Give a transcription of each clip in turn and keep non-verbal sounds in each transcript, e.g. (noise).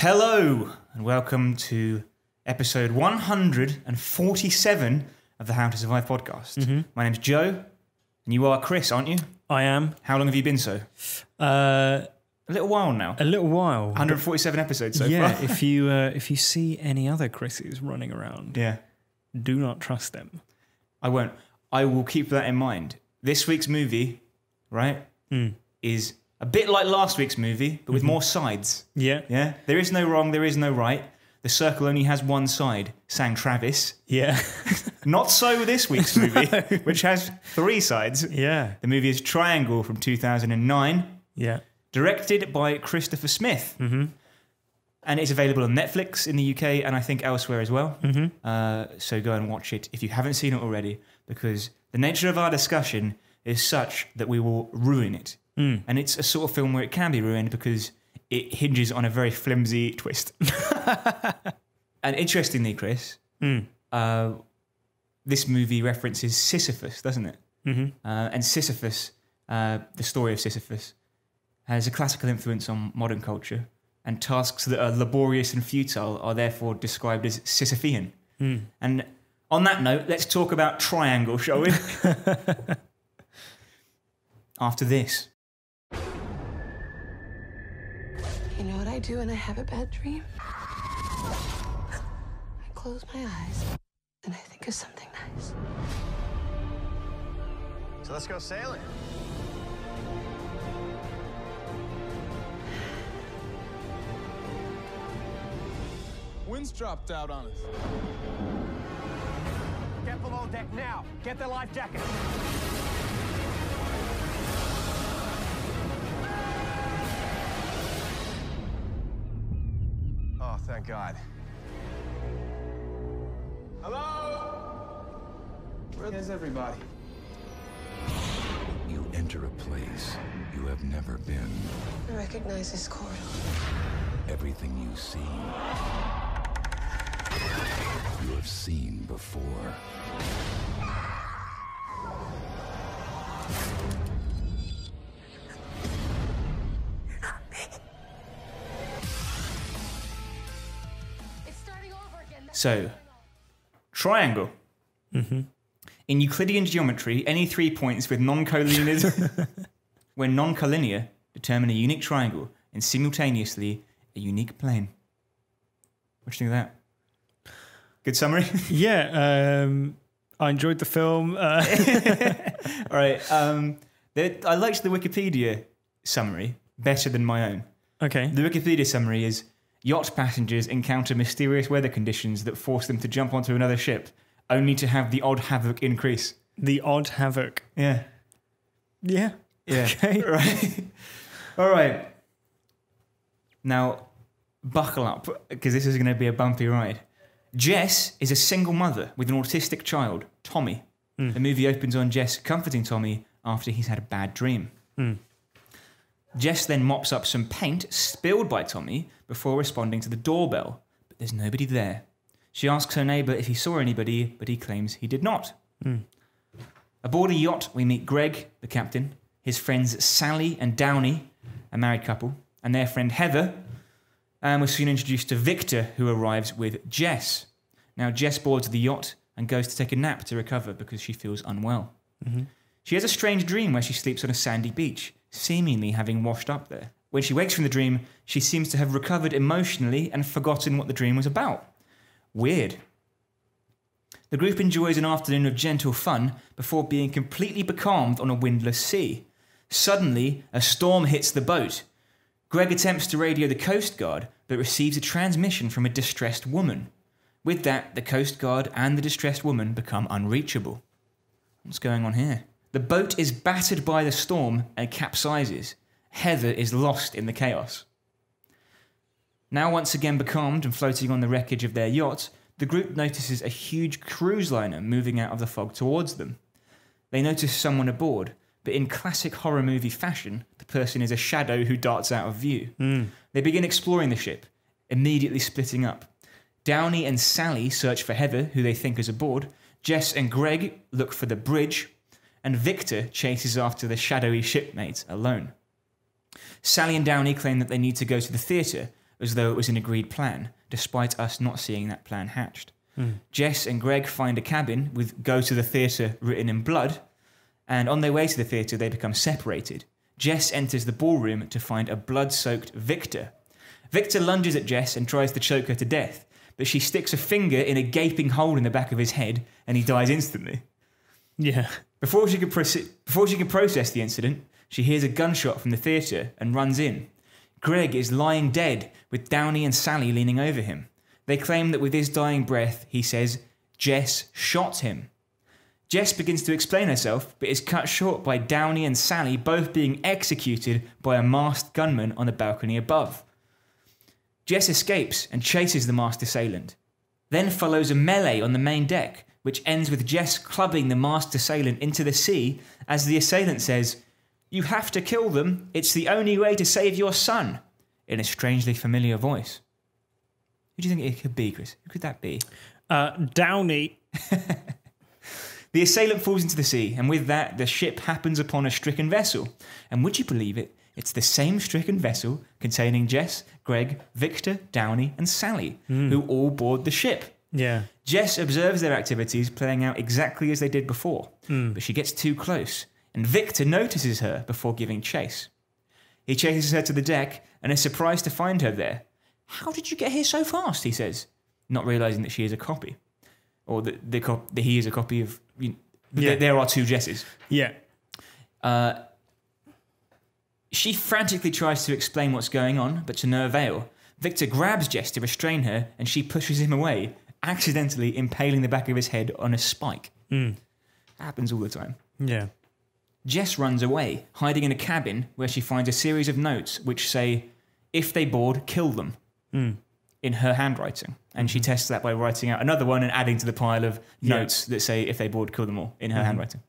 Hello, and welcome to episode 147 of the How to Survive podcast. My name's Joe, and you are Chris, aren't you? I am. How long have you been so? Uh, A little while now. a little while. 147 episodes so yeah, far. if you uh, if you see any other Chris's running around, yeah, do not trust them. I won't. I will keep that in mind. This week's movie, right, is a bit like last week's movie, but with more sides. Yeah, Yeah, there is no wrong, there is no right. The circle only has one side, sang Travis. yeah, (laughs) Not so this week's (laughs) movie, which has three sides. yeah, The movie is Triangle from 2009, yeah. directed by Christopher Smith. Mm-hmm. And it's available on Netflix in the UK and I think elsewhere as well. Mm-hmm. Uh, so go and watch it if you haven't seen it already, because the nature of our discussion is such that we will ruin it. And it's a sort of film where it can be ruined because it hinges on a very flimsy twist. (laughs) and interestingly, Chris, uh, this movie references Sisyphus, doesn't it? Mm-hmm. Uh, and Sisyphus, uh, the story of Sisyphus, has a classical influence on modern culture, and tasks that are laborious and futile are therefore described as Sisyphean. And on that note, let's talk about Triangle, shall we? (laughs) After this. You know what I do when I have a bad dream? I close my eyes and I think of something nice. So let's go sailing. Wind's dropped out on us. Get below deck now. Get the life jacket. Oh, thank God. Hello? Where's everybody? You enter a place you have never been. I recognize this corridor. Everything you see, you have seen before. So, triangle. In Euclidean geometry, any three points with non-collinears, (laughs) when non-collinear, determine a unique triangle and simultaneously a unique plane. What do you think of that? Good summary. (laughs) Yeah, um, I enjoyed the film. Uh, (laughs) All right. Um, I liked the Wikipedia summary better than my own. okay, The Wikipedia summary is yacht passengers encounter mysterious weather conditions that force them to jump onto another ship, only to have the odd havoc increase. the odd havoc. Yeah. Yeah, Yeah. (laughs) Okay. (laughs) Right. All right. Now, buckle up because this is going to be a bumpy ride. Jess is a single mother with an autistic child, Tommy. Hmm. The movie opens on Jess comforting Tommy after he's had a bad dream. Hmm. Jess then mops up some paint spilled by Tommy before responding to the doorbell, but there's nobody there. She asks her neighbour if he saw anybody, but he claims he did not. Hmm. Aboard a yacht, we meet Greg, the captain, his friends Sally and Downey, a married couple, and their friend Heather. And we're soon introduced to Victor, who arrives with Jess. Now, Jess boards the yacht and goes to take a nap to recover because she feels unwell. Mm-hmm. She has a strange dream where she sleeps on a sandy beach, seemingly having washed up there. When she wakes from the dream, she seems to have recovered emotionally and forgotten what the dream was about. Weird. The group enjoys an afternoon of gentle fun before being completely becalmed on a windless sea. Suddenly, a storm hits the boat. Greg attempts to radio the Coast Guard, but receives a transmission from a distressed woman. With that, the Coast Guard and the distressed woman become unreachable. What's going on here? The boat is battered by the storm and capsizes. Heather is lost in the chaos. Now, once again becalmed and floating on the wreckage of their yacht, the group notices a huge cruise liner moving out of the fog towards them. They notice someone aboard, but in classic horror movie fashion, the person is a shadow who darts out of view. Hmm. They begin exploring the ship, immediately splitting up. Downey and Sally search for Heather, who they think is aboard. Jess and Greg look for the bridge, and Victor chases after the shadowy shipmate alone. Sally and Downey claim that they need to go to the theatre, as though it was an agreed plan, despite us not seeing that plan hatched. Hmm. Jess and Greg find a cabin with go to the theatre written in blood, and on their way to the theatre, they become separated. Jess enters the ballroom to find a blood soaked Victor. Victor lunges at Jess and tries to choke her to death, but she sticks a finger in a gaping hole in the back of his head and he dies instantly. Yeah. Before she can proce- before she can process the incident, she hears a gunshot from the theatre and runs in. Greg is lying dead with Downey and Sally leaning over him. They claim that with his dying breath, he says, Jess shot him. Jess begins to explain herself, but is cut short by Downey and Sally both being executed by a masked gunman on the balcony above. Jess escapes and chases the masked assailant. Then follows a melee on the main deck, which ends with Jess clubbing the masked assailant into the sea as the assailant says, You have to kill them. It's the only way to save your son, in a strangely familiar voice. Who do you think it could be, Chris? Who could that be? Uh, Downey. (laughs) The assailant falls into the sea, and with that, the ship happens upon a stricken vessel. And would you believe it? It's the same stricken vessel containing Jess, Greg, Victor, Downey, and Sally, who all board the ship. Yeah. Jess observes their activities playing out exactly as they did before, but she gets too close, and Victor notices her before giving chase. He chases her to the deck and is surprised to find her there. How did you get here so fast? He says, not realizing that she is a copy, or that, the cop- that he is a copy of. You Yeah. there, there are two Jesses. Yeah. Uh, she frantically tries to explain what's going on, but to no avail. Victor grabs Jess to restrain her, and she pushes him away, accidentally impaling the back of his head on a spike. Hmm. Happens all the time. Yeah. Jess runs away, hiding in a cabin where she finds a series of notes which say, if they board, kill them, hmm. in her handwriting. And she mm-hmm. tests that by writing out another one and adding to the pile of Yeah. notes that say, if they board, kill them all, in her mm-hmm. handwriting.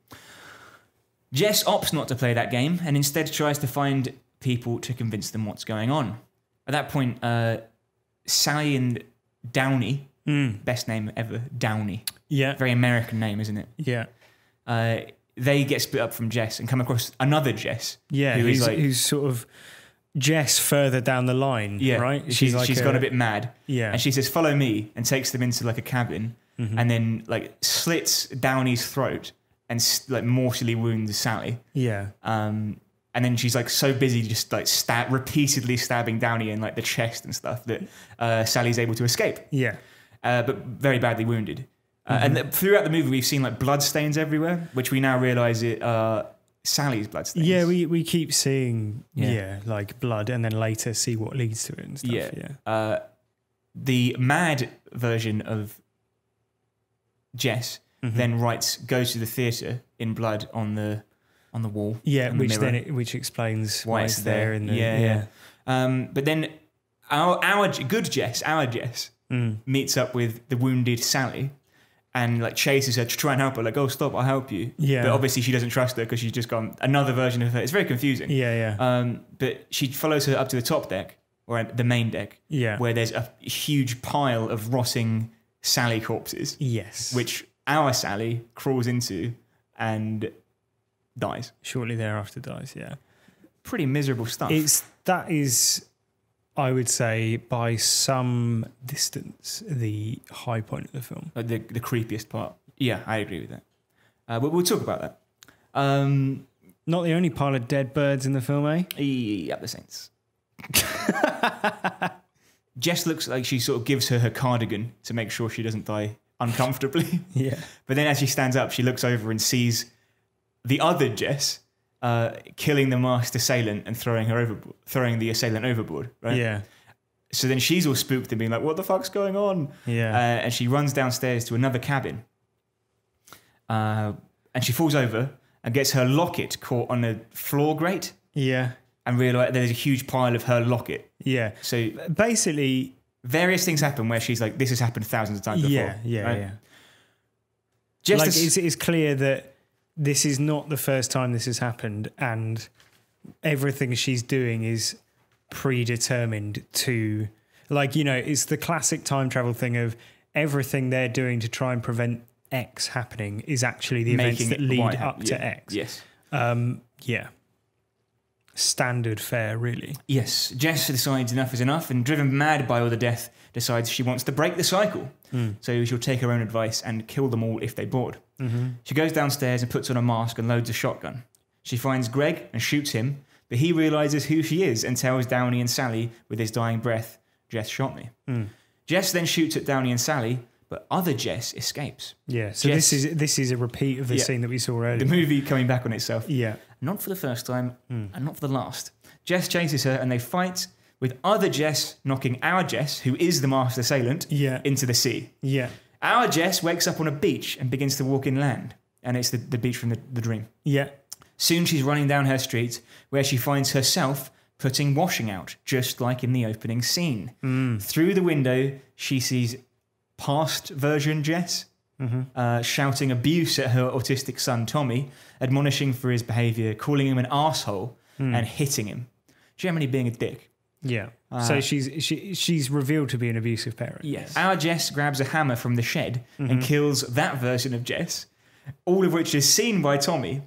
Jess opts not to play that game and instead tries to find people to convince them what's going on. At that point, uh, Sally and Downey, best name ever, Downey, Yeah. very American name, isn't it? Yeah. uh, they get split up from Jess and come across another Jess. Yeah. who who's, is like, who's sort of Jess further down the line. yeah, Right. She's she's gone a bit mad. Yeah. and she says, "Follow me," and takes them into like a cabin, Mm-hmm. and then like slits Downey's throat and like mortally wounds Sally. Yeah. Um, and then she's like so busy just like stab repeatedly stabbing Downey in like the chest and stuff that uh, Sally's able to escape, Yeah. Uh, but very badly wounded. Uh, Mm-hmm. And th- throughout the movie, we've seen like blood stains everywhere, which we now realize it are Sally's blood stains. Yeah, we, we keep seeing Yeah. yeah. like blood and then later see what leads to it and stuff. Yeah. Yeah. Uh, the mad version of Jess Mm-hmm. then writes goes to the theatre in blood on the on the wall. Yeah, in the which then it, which explains why it's there. in the yeah, yeah. Um, but then our our good Jess, our Jess, Mm. meets up with the wounded Sally. And like chases her to try and help her, like, oh stop, I'll help you. Yeah. But obviously she doesn't trust her because she's just gone another version of her. It's very confusing. Yeah, yeah. Um, but she follows her up to the top deck or the main deck, Yeah. where there's a huge pile of rotting Sally corpses, yes. which our Sally crawls into and dies. shortly thereafter dies, yeah. Pretty miserable stuff. It's that is I would say by some distance the high point of the film. Uh, the the creepiest part. Yeah, I agree with that. Uh, but we'll talk about that. Um, Not the only pile of dead birds in the film, eh? yeah, the Saints. (laughs) Jess looks like she sort of gives her her cardigan to make sure she doesn't die uncomfortably. (laughs) Yeah. But then as she stands up, she looks over and sees the other Jess uh, killing the masked assailant and throwing her over, throwing the assailant overboard. Right. Yeah. So then she's all spooked and being like, "What the fuck's going on?" Yeah. Uh, and she runs downstairs to another cabin. Uh, and she falls over and gets her locket caught on a floor grate yeah. and realize there's a huge pile of her locket. Yeah. So Basically, various things happen where she's like, "This has happened thousands of times before." yeah, yeah, right? yeah. Just like it's, it's clear that this is not the first time this has happened, and everything she's doing is predetermined to, like you know, it's the classic time travel thing of everything they're doing to try and prevent X happening is actually the events that lead up happen. to Yeah. X. Yes. Um, yeah. standard fare, really. Yes, Jess decides enough is enough and, driven mad by all the death, decides she wants to break the cycle. So she'll take her own advice and kill them all if they board. Mm-hmm. She goes downstairs and puts on a mask and loads a shotgun. She finds Greg and shoots him, but he realizes who she is and tells Downey and Sally with his dying breath, Jess shot me. Mm. Jess then shoots at Downey and Sally, but other Jess escapes. Yeah. So Jess- this is this is a repeat of the Yeah. scene that we saw earlier. The movie coming back on itself. Yeah. Not for the first time, mm. and not for the last. Jess chases her and they fight with other Jess knocking our Jess, who is the master assailant, Yeah. into the sea. Yeah. Our Jess wakes up on a beach and begins to walk inland, and it's the, the beach from the, the dream. Yeah. Soon she's running down her street where she finds herself putting washing out, just like in the opening scene. Mm. Through the window, she sees past version Jess mm-hmm. uh, shouting abuse at her autistic son Tommy, admonishing for his behaviour, calling him an asshole, hmm. and hitting him. Generally being a dick. Yeah. Uh, so she's she, she's revealed to be an abusive parent. Yes. Our Jess grabs a hammer from the shed and kills that version of Jess, all of which is seen by Tommy.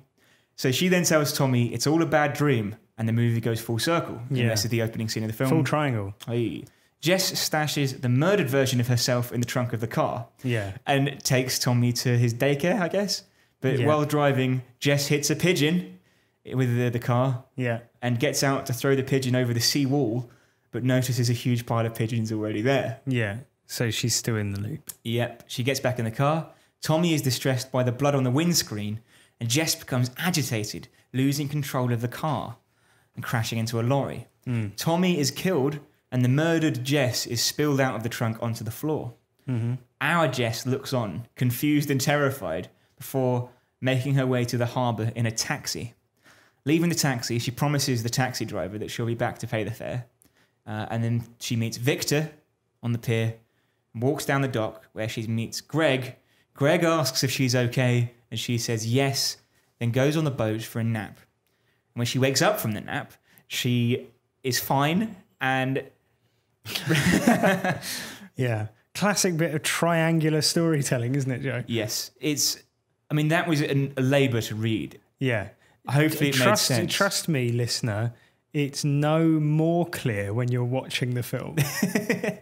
So she then tells Tommy it's all a bad dream, and the movie goes full circle. And Yeah. this is the opening scene of the film. Full triangle. Aye. Jess stashes the murdered version of herself in the trunk of the car Yeah. and takes Tommy to his daycare, I guess. But Yeah. while driving, Jess hits a pigeon with the, the car Yeah. and gets out to throw the pigeon over the sea wall, but notices a huge pile of pigeons already there. Yeah. So she's still in the loop. Yep. She gets back in the car. Tommy is distressed by the blood on the windscreen, and Jess becomes agitated, losing control of the car and crashing into a lorry. Hmm. Tommy is killed, and the murdered Jess is spilled out of the trunk onto the floor. Mm-hmm. Our Jess looks on, confused and terrified, before making her way to the harbour in a taxi. Leaving the taxi, she promises the taxi driver that she'll be back to pay the fare. Uh, and then she meets Victor on the pier walks down the dock where she meets Greg. Greg asks if she's okay, and she says yes, then goes on the boat for a nap. And when she wakes up from the nap, she is fine and (laughs) Yeah. Classic bit of triangular storytelling, isn't it, Joe? yes, it's. I mean, that was an, a labour to read. Yeah. Hopefully, it trust, made sense. trust me, listener, it's no more clear when you're watching the film. (laughs)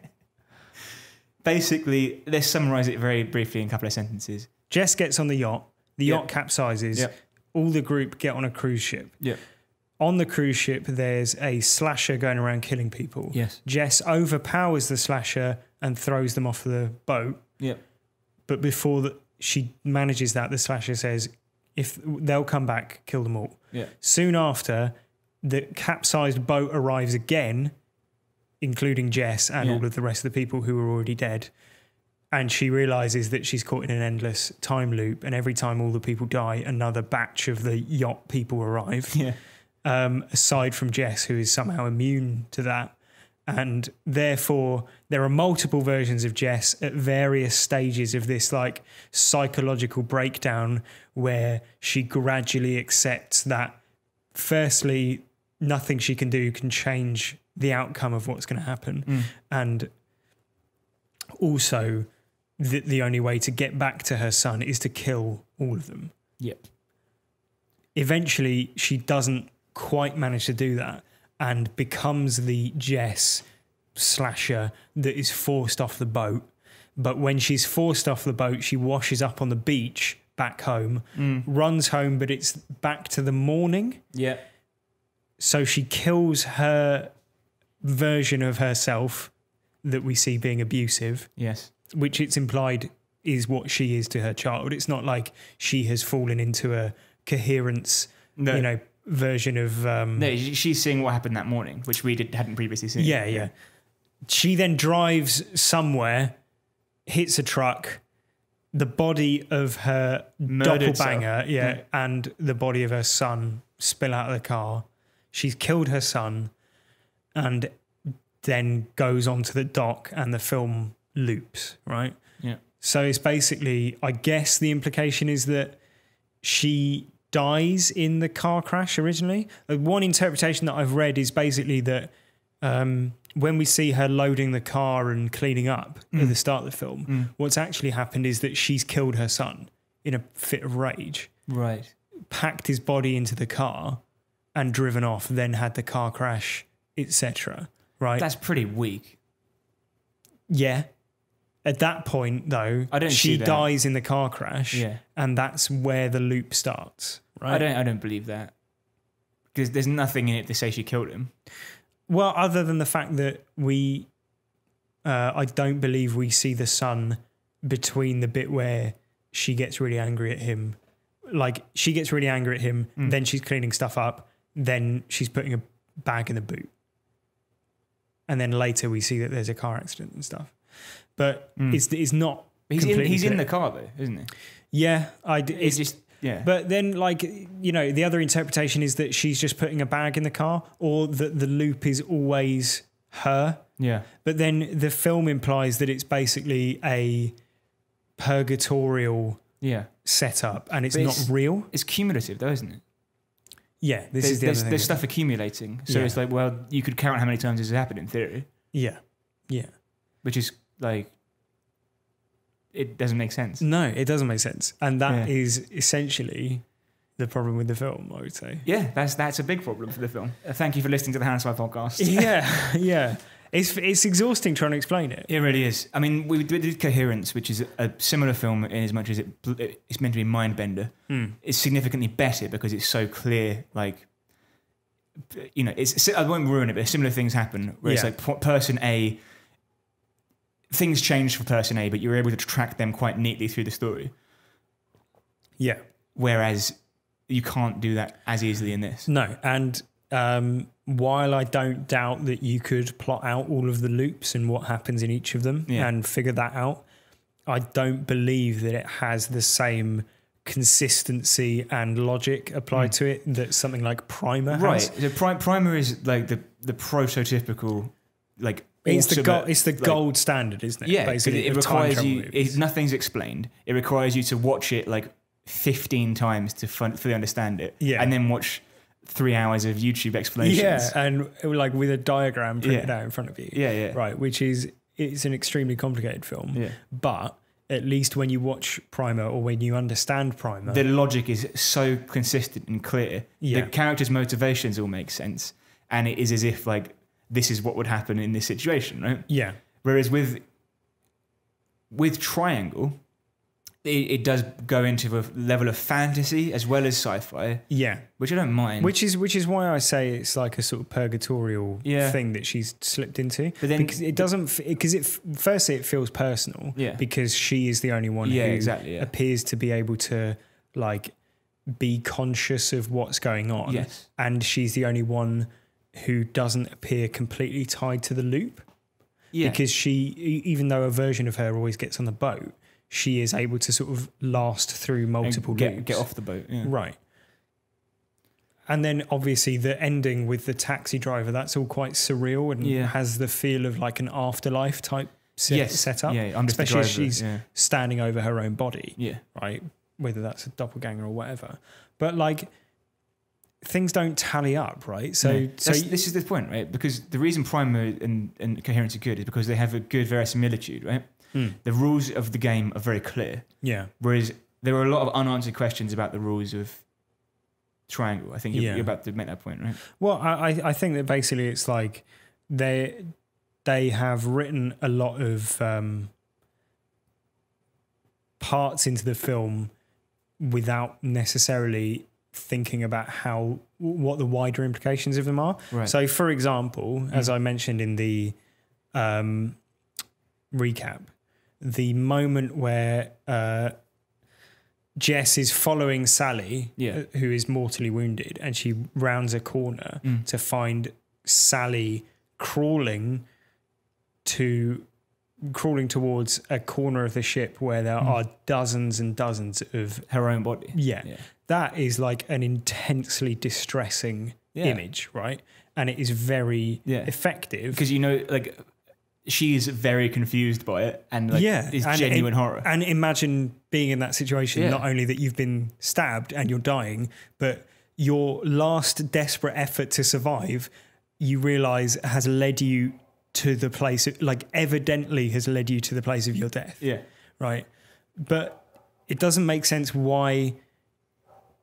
Basically, let's summarise it very briefly in a couple of sentences. Jess gets on the yacht, the Yep. yacht capsizes, Yep. all the group get on a cruise ship. Yeah. On the cruise ship, there's a slasher going around killing people. Yes. Jess overpowers the slasher and throws them off the boat. Yeah. But before the, she manages that, the slasher says, "If they'll come back, kill them all." Yeah. Soon after, the capsized boat arrives again, including Jess and Yeah. all of the rest of the people who were already dead. And she realizes that she's caught in an endless time loop. And every time all the people die, another batch of the yacht people arrive. Yeah. Um, aside from Jess, who is somehow immune to that. And therefore, there are multiple versions of Jess at various stages of this like psychological breakdown where she gradually accepts that, firstly, nothing she can do can change the outcome of what's going to happen. Mm. And also, the, the only way to get back to her son is to kill all of them Yeah. eventually she doesn't quite manage to do that and becomes the Jess slasher that is forced off the boat. But when she's forced off the boat, she washes up on the beach back home, mm. runs home, but it's back to the morning. Yeah. So she kills her version of herself that we see being abusive Yes. which it's implied is what she is to her child. It's not like she has fallen into a coherence, No. you know, version of. Um, No, she's seeing what happened that morning, which we did, hadn't previously seen. yeah, yeah. She then drives somewhere, hits a truck. The body of her Murdered doppelganger, self. yeah, and the body of her son spill out of the car. She's killed her son, and then goes onto the dock, and the film loops. Right. Yeah. So it's basically, I guess the implication is that she dies in the car crash originally. Uh, One interpretation that I've read is basically that um, when we see her loading the car and cleaning up at the start of the film, what's actually happened is that she's killed her son in a fit of rage, Right. packed his body into the car, and driven off, then had the car crash, etc. Right? That's pretty weak. yeah. At that point, though, I don't she dies in the car crash, Yeah. and that's where the loop starts. Right? I don't. I don't believe that because there's nothing in it to say she killed him. Well, other than the fact that we, uh, I don't believe we see the son between the bit where she gets really angry at him. Like, she gets really angry at him, Hmm. then she's cleaning stuff up, then she's putting a bag in the boot. And then later we see that there's a car accident and stuff. But hmm. it's, it's not. He's in. He's in the car though, isn't he? Yeah, I. It's It's just. Yeah. but then, like, you know, the other interpretation is that she's just putting a bag in the car, or that the loop is always her. yeah. But then the film implies that it's basically a purgatorial Yeah. setup and it's But not real. It's cumulative though, isn't it? Yeah, this there's, is the there's, there's stuff accumulating. So Yeah. it's like, well, you could count how many times this has happened in theory, Yeah, yeah. which is like, it doesn't make sense. No, it doesn't make sense, and that Yeah. is essentially the problem with the film. I would say. Yeah, that's that's a big problem for the film. Uh, thank you for listening to the Handsome podcast. (laughs) yeah, yeah. It's it's exhausting trying to explain it. It really is. I mean, we did Coherence, which is a similar film in as much as it it's meant to be mind bender. Hmm. It's significantly better because it's so clear. Like, you know, it's I won't ruin it, but similar things happen where it's like person A. Things change for person A, but you're able to track them quite neatly through the story. Yeah. Whereas you can't do that as easily in this. No, and um, while I don't doubt that you could plot out all of the loops and what happens in each of them Yeah. and figure that out, I don't believe that it has the same consistency and logic applied to it that something like Primer has. Hmm. Right. So Primer is like the the prototypical like. It's the go- it's the like- gold standard, isn't it? Yeah, basically. it, time requires you. It, nothing's explained. It requires you to watch it like fifteen times to fun, fully understand it. Yeah. and then watch three hours of YouTube explanations. yeah, and like with a diagram printed Yeah. out in front of you. Yeah, yeah. Right, which is it's an extremely complicated film. Yeah. But at least when you watch Primer or when you understand Primer, the logic is so consistent and clear. Yeah. The characters' motivations all make sense, and it is as if like this is what would happen in this situation, right? yeah, Whereas with with Triangle, it, it does go into a level of fantasy as well as sci-fi, yeah. which I don't mind. Which is which is why I say it's like a sort of purgatorial Yeah. thing that she's slipped into. But then- because it doesn't because it firstly it feels personal. Yeah. Because she is the only one Yeah, who exactly, yeah. appears to be able to like be conscious of what's going on. Yes. And she's the only one who doesn't appear completely tied to the loop. yeah. Because she even though a version of her always gets on the boat, she is able to sort of last through And multiple get loops. get off the boat. Yeah. Right. And then obviously the ending with the taxi driver, that's all quite surreal and Yeah. has the feel of like an afterlife type set, Yes. setup. Yeah, I'm especially as she's yeah. standing over her own body, Yeah. right? Whether that's a doppelganger or whatever. But like things don't tally up, right? So, so this is the point, right? Because the reason Primer and, and Coherence are good is because they have a good verisimilitude, right? Hmm. The rules of the game are very clear. yeah, Whereas there are a lot of unanswered questions about the rules of Triangle. I think you're, Yeah. you're about to make that point, right? Well, I, I- I think that basically it's like they they have written a lot of um, parts into the film without necessarily thinking about how what the wider implications of them are. Right. So, for example, as I mentioned in the um, recap, the moment where uh, Jess is following Sally, Yeah. uh, who is mortally wounded, and she rounds a corner Mm. to find Sally crawling to crawling towards a corner of the ship where there are dozens and dozens of Her own body. yeah, Yeah. That is like an intensely distressing Yeah. image, right? And it is very Yeah. effective. Because you know, like, she is very confused by it and, like, yeah, is and genuine im- horror. And imagine being in that situation. Yeah. Not only that you've been stabbed and you're dying, but your last desperate effort to survive, you realize has led you to the place, like evidently has led you to the place of your death. yeah. right? But it doesn't make sense why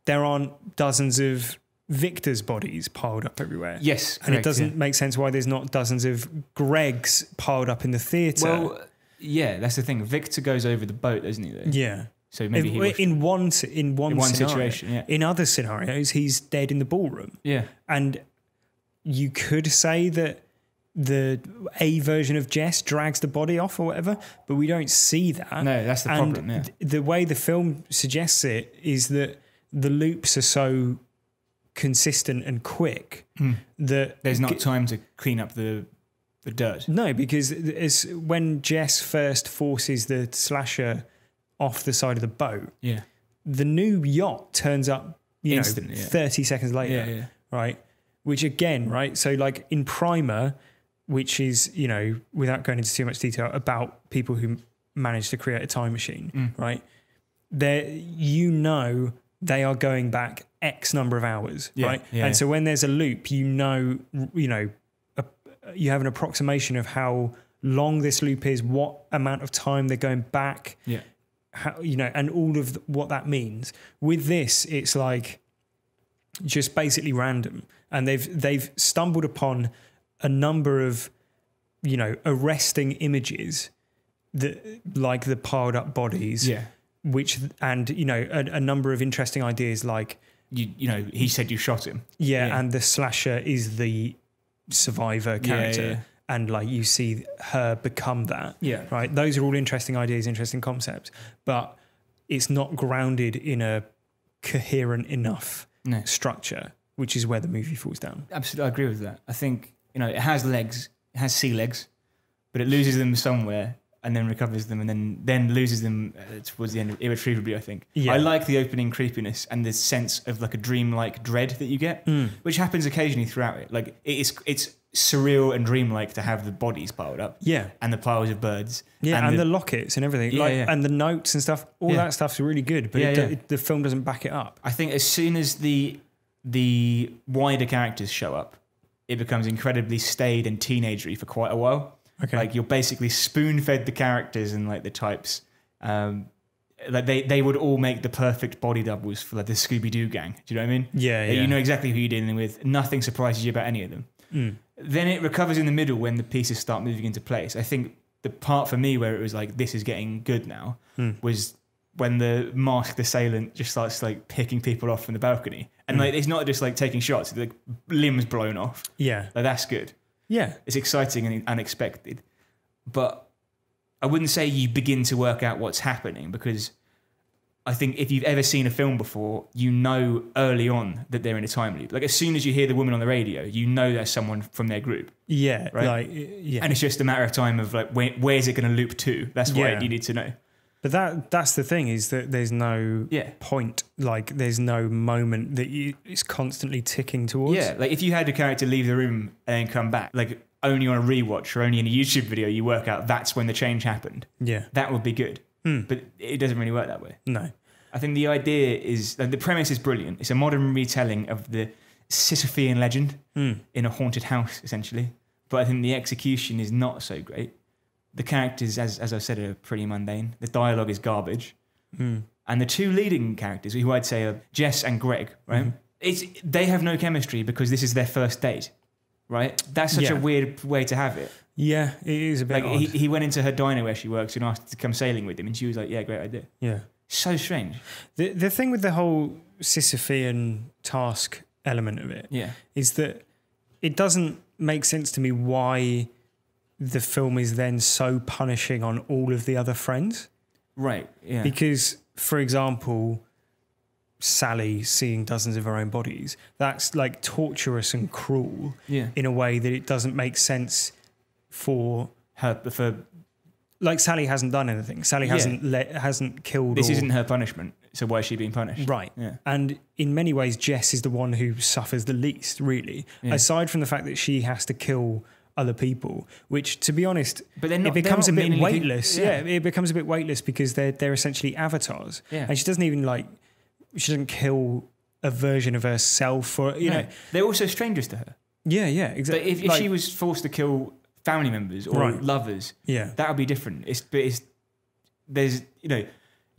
there aren't dozens of Victor's bodies piled up everywhere. Yes, and it doesn't yeah. make sense why there's not dozens of Gregs piled up in the theatre. Well, yeah, that's the thing. Victor goes over the boat, doesn't he? Though? yeah. So maybe in, he in one in one, In one scenario. situation, yeah. In other scenarios, he's dead in the ballroom, yeah. and you could say that the a version of Jess drags the body off or whatever, but we don't see that. No, that's the and problem, yeah. th- the way the film suggests it is that the loops are so consistent and quick that Hmm. There's not time to clean up the the dirt. no, because it's when Jess first forces the slasher off the side of the boat, Yeah. the new yacht turns up, you Instantly, know, yeah. 30 seconds later. Yeah, yeah. Right. Which again, right? So, like in Primer, which is, you know, without going into too much detail about people who manage to create a time machine, Mm. right? There, you know, they are going back X number of hours, Yeah, right? yeah. And so when there's a loop, you know, you know, a, you have an approximation of how long this loop is, what amount of time they're going back, Yeah. how you know, and all of th- what that means. With this, it's like just basically random, and they've they've stumbled upon a number of you know arresting images that like the piled up bodies, Yeah. Which and you know a, a number of interesting ideas like You you know he said you shot him. yeah, Yeah. and the slasher is the survivor Yeah, character. yeah. And like you see her become that. Yeah. Right. Those are all interesting ideas, interesting concepts, but it's not grounded in a coherent enough No. structure, which is where the movie falls down. Absolutely, I agree with that. I think you know it has legs, it has sea legs, but it loses them somewhere and then recovers them and then then loses them uh, towards the end irretrievably. I think. Yeah. I like the opening creepiness and the sense of like a dreamlike dread that you get, Mm. which happens occasionally throughout it. Like it is, it's surreal and dreamlike to have the bodies piled up Yeah. and the piles of birds. Yeah, and, the, lockets and everything, Yeah, like, yeah. and the notes and stuff. All Yeah. that stuff's really good, but it, it- the film doesn't back it up. I think as soon as the the wider characters show up, it becomes incredibly staid and teenagery for quite a while. Okay. Like you're basically spoon fed the characters and like the types. Um, like they, they would all make the perfect body doubles for like the Scooby Doo gang. Do you know what I mean? Yeah, yeah. You know exactly who you're dealing with. Nothing surprises you about any of them. Mm. Then it recovers in the middle when the pieces start moving into place. I think the part for me where it was like this is getting good now Hmm. was when the masked assailant just starts like picking people off from the balcony, and Hmm. like it's not just like taking shots; like limbs blown off. Yeah, Like that's good. Yeah, It's exciting and unexpected, but I wouldn't say you begin to work out what's happening because I think if you've ever seen a film before, you know early on that they're in a time loop. Like as soon as you hear the woman on the radio, you know there's someone from their group, yeah. Right. Like, yeah. and it's just a matter of time of like where, where's it going to loop to. That's what Yeah. you need to know. But that that's the thing is that there's no Yeah. point, like there's no moment that you it's constantly ticking towards. Yeah, like if you had a character leave the room and then come back, like only on a rewatch or only in a YouTube video, you work out that's when the change happened. Yeah. That would be good, Hmm. but it doesn't really work that way. No. I think the idea is like, the premise is brilliant. It's a modern retelling of the Sisyphean legend Hmm. in a haunted house, essentially. But I think the execution is not so great. The characters, as as I said, are pretty mundane. The dialogue is garbage, Hmm. and the two leading characters, who I'd say are Jess and Greg, right? Mm-hmm. It's they have no chemistry because this is their first date, right? That's such Yeah. a weird way to have it. Yeah, it is a bit Like he, he went into her diner where she works and asked to come sailing with him, and she was like, "Yeah, great idea." yeah. So strange. The the thing with the whole Sisyphean task element of it Yeah. is that it doesn't make sense to me why the film is then so punishing on all of the other friends. Right. Yeah. Because, for example, Sally seeing dozens of her own bodies, that's like torturous and cruel yeah. in a way that it doesn't make sense for Her for like Sally hasn't done anything. Sally hasn't let hasn't killed this or- isn't her punishment. So why is she being punished? Right. Yeah. And in many ways, Jess is the one who suffers the least, really. Yeah. Aside from the fact that she has to kill other people, which, to be honest, But not- it becomes a bit weightless. yeah. Yeah. it becomes a bit weightless because they're they're essentially avatars. Yeah. And she doesn't even like she doesn't kill a version of herself or you No. know. they're also strangers to her. Yeah, yeah, But exactly. if, if she was forced to kill family members or Right. lovers, yeah, that would be different. It's but it's there's you know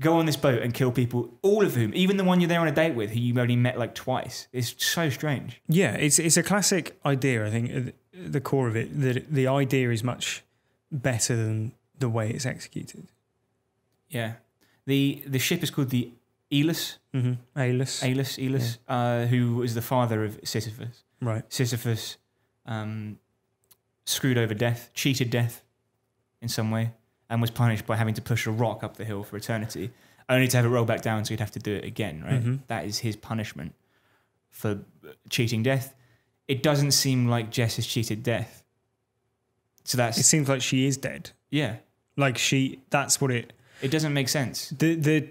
go on this boat and kill people, all of whom, even the one you're there on a date with, who you've only met like twice. It's so strange. Yeah, it's it's a classic idea. I think the core of it that the idea is much better than the way it's executed. Yeah. The the ship is called the Aeolus, Mm-hmm. Aeolus, Aeolus, Aeolus, uh, who was the father of Sisyphus. right? Sisyphus um, screwed over death, cheated death in some way, and was punished by having to push a rock up the hill for eternity, only to have it roll back down so he'd have to do it again, right? Mhm. That is his punishment for cheating death. It doesn't seem like Jess has cheated death. So that's, It seems like she is dead. yeah, Like she, that's what it. it doesn't make sense. The the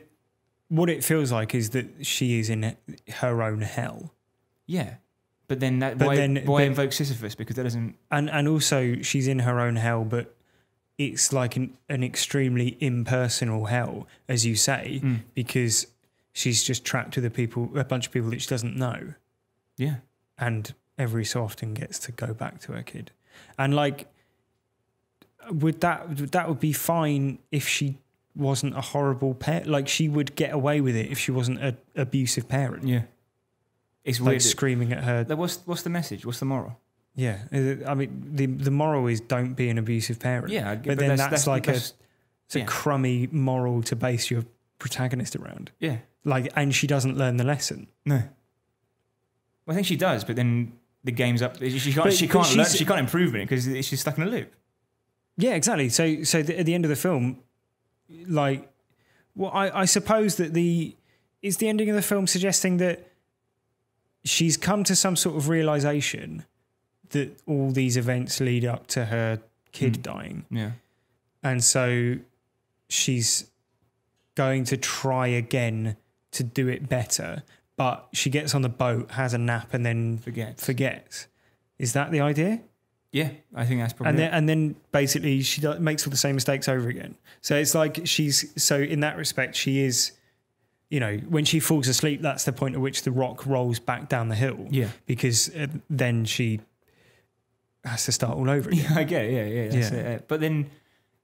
what it feels like is that she is in her own hell, Yeah. But then that, But why, then- why but- invoke Sisyphus? Because that doesn't, and and also she's in her own hell, but it's like an an extremely impersonal hell, as you say, Mm. because she's just trapped with a people, a bunch of people that she doesn't know. yeah. and every so often gets to go back to her kid. And like, would that that would be fine if she wasn't a horrible parent. Like she would get away with it if she wasn't an abusive parent, Yeah. It's like weird. screaming at her. What's, what's the message? What's the moral? Yeah, I mean the the moral is don't be an abusive parent. Yeah, get- but, then that's, like that's- a it's a crummy moral to base your protagonist around. yeah. Like, and she doesn't learn the lesson. No. Well, I think she does, but then the game's up. She can't. But- she can't. Learn, she can't improve in it because she's stuck in a loop. Yeah, exactly. So, so the, at the end of the film, like, well, I, I suppose that the is the ending of the film suggesting that she's come to some sort of realization that all these events lead up to her kid Mm. dying, Yeah. and so she's going to try again to do it better. But she gets on the boat, has a nap, and then Forget. forgets. Is that the idea? Yeah, I think that's probably. and then it. and then basically she makes all the same mistakes over again. So it's like she's so in that respect she is, you know, when she falls asleep, that's the point at which the rock rolls back down the hill. Yeah. because uh, then she has to start all over again. Yeah, I get it. Yeah, yeah. Yeah. It. But then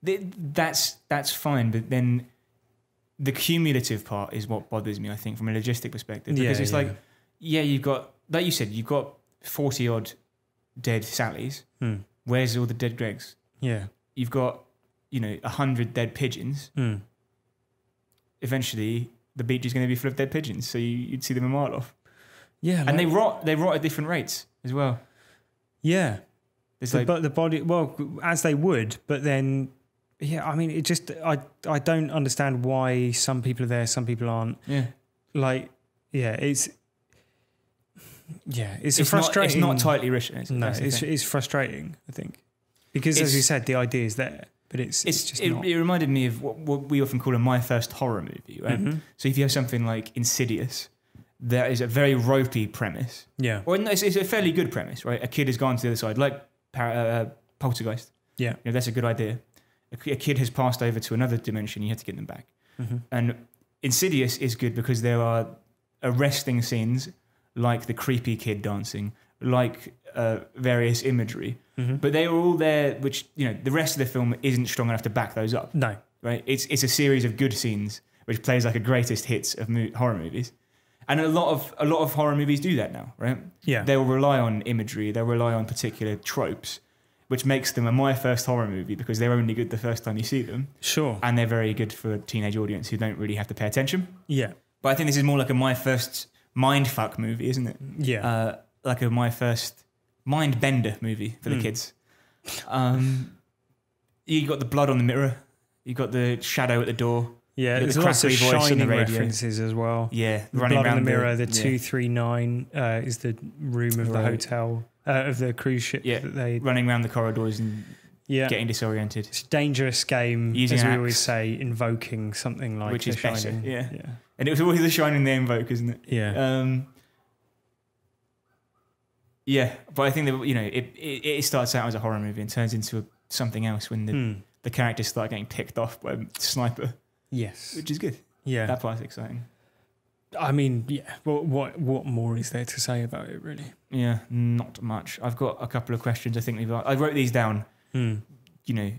th- that's that's fine. But then the cumulative part is what bothers me. I think from a logistic perspective, because Yeah, it's yeah. like, yeah, you've got like you said, you've got forty odd dead Sallys. Hmm. Where's all the dead Gregs? Yeah. You've got you know a hundred dead pigeons. Hmm. Eventually, the beach is going to be full of dead pigeons, so you, you'd see them a mile off. Yeah, and they rot. They rot at different rates as well. yeah, There's the, like but the body well as they would, but then yeah, I mean it just I I don't understand why some people are there, some people aren't. yeah. Like yeah, it's yeah, it's, a It's not, frustrating. it's not tightly written. Is it? No, it's, it's frustrating. I think because, as It's- you said, the idea is there, but it's it's, it's, just it, not. it reminded me of what, what we often call a my first horror movie. Right? Mhm. So if you have something like Insidious, that is a very ropey premise, Yeah, or no, it's, it's a fairly good premise, right? A kid has gone to the other side, like uh, Poltergeist. yeah, You know, that's a good idea. A, a kid has passed over to another dimension. You have to get them back. Mhm. And Insidious is good because there are arresting scenes like the creepy kid dancing, like uh, various imagery, Mhm. but they are all there. Which you know, the rest of the film isn't strong enough to back those up no, right? It's it's a series of good scenes which plays like a greatest hits of mo- horror movies, and a lot of a lot of horror movies do that now, right? yeah, They will rely on imagery, they'll rely on particular tropes, which makes them a my first horror movie because they're only good the first time you see them, sure, and they're very good for a teenage audience who don't really have to pay attention. yeah, But I think this is more like a my first mindfuck movie, isn't it? yeah, Uh, like a my first mind bender movie for the Mm. kids. Um, you got the blood on the mirror. You got the shadow at the door. yeah. the There's lots of the shining references as well. Yeah, The running blood around in the mirror. The yeah. two three nine uh, is the room of the hotel uh, of the cruise ship. Yeah, that they running around the corridors and yeah. getting disoriented. It's a dangerous game, Using as we always say, invoking something like Which is better, yeah. yeah, And it was always the shining they invoke, isn't it? yeah. Um, yeah, but I think that you know it, it it starts out as a horror movie and turns into a, something else when the, Hmm. the characters start getting picked off by a sniper, Yes. which is good. Yeah. That part's exciting. I mean, yeah. What what what more is there to say about it, really? Yeah, not much. I've got a couple of questions. I think we've. I wrote these down. Hmm. You know,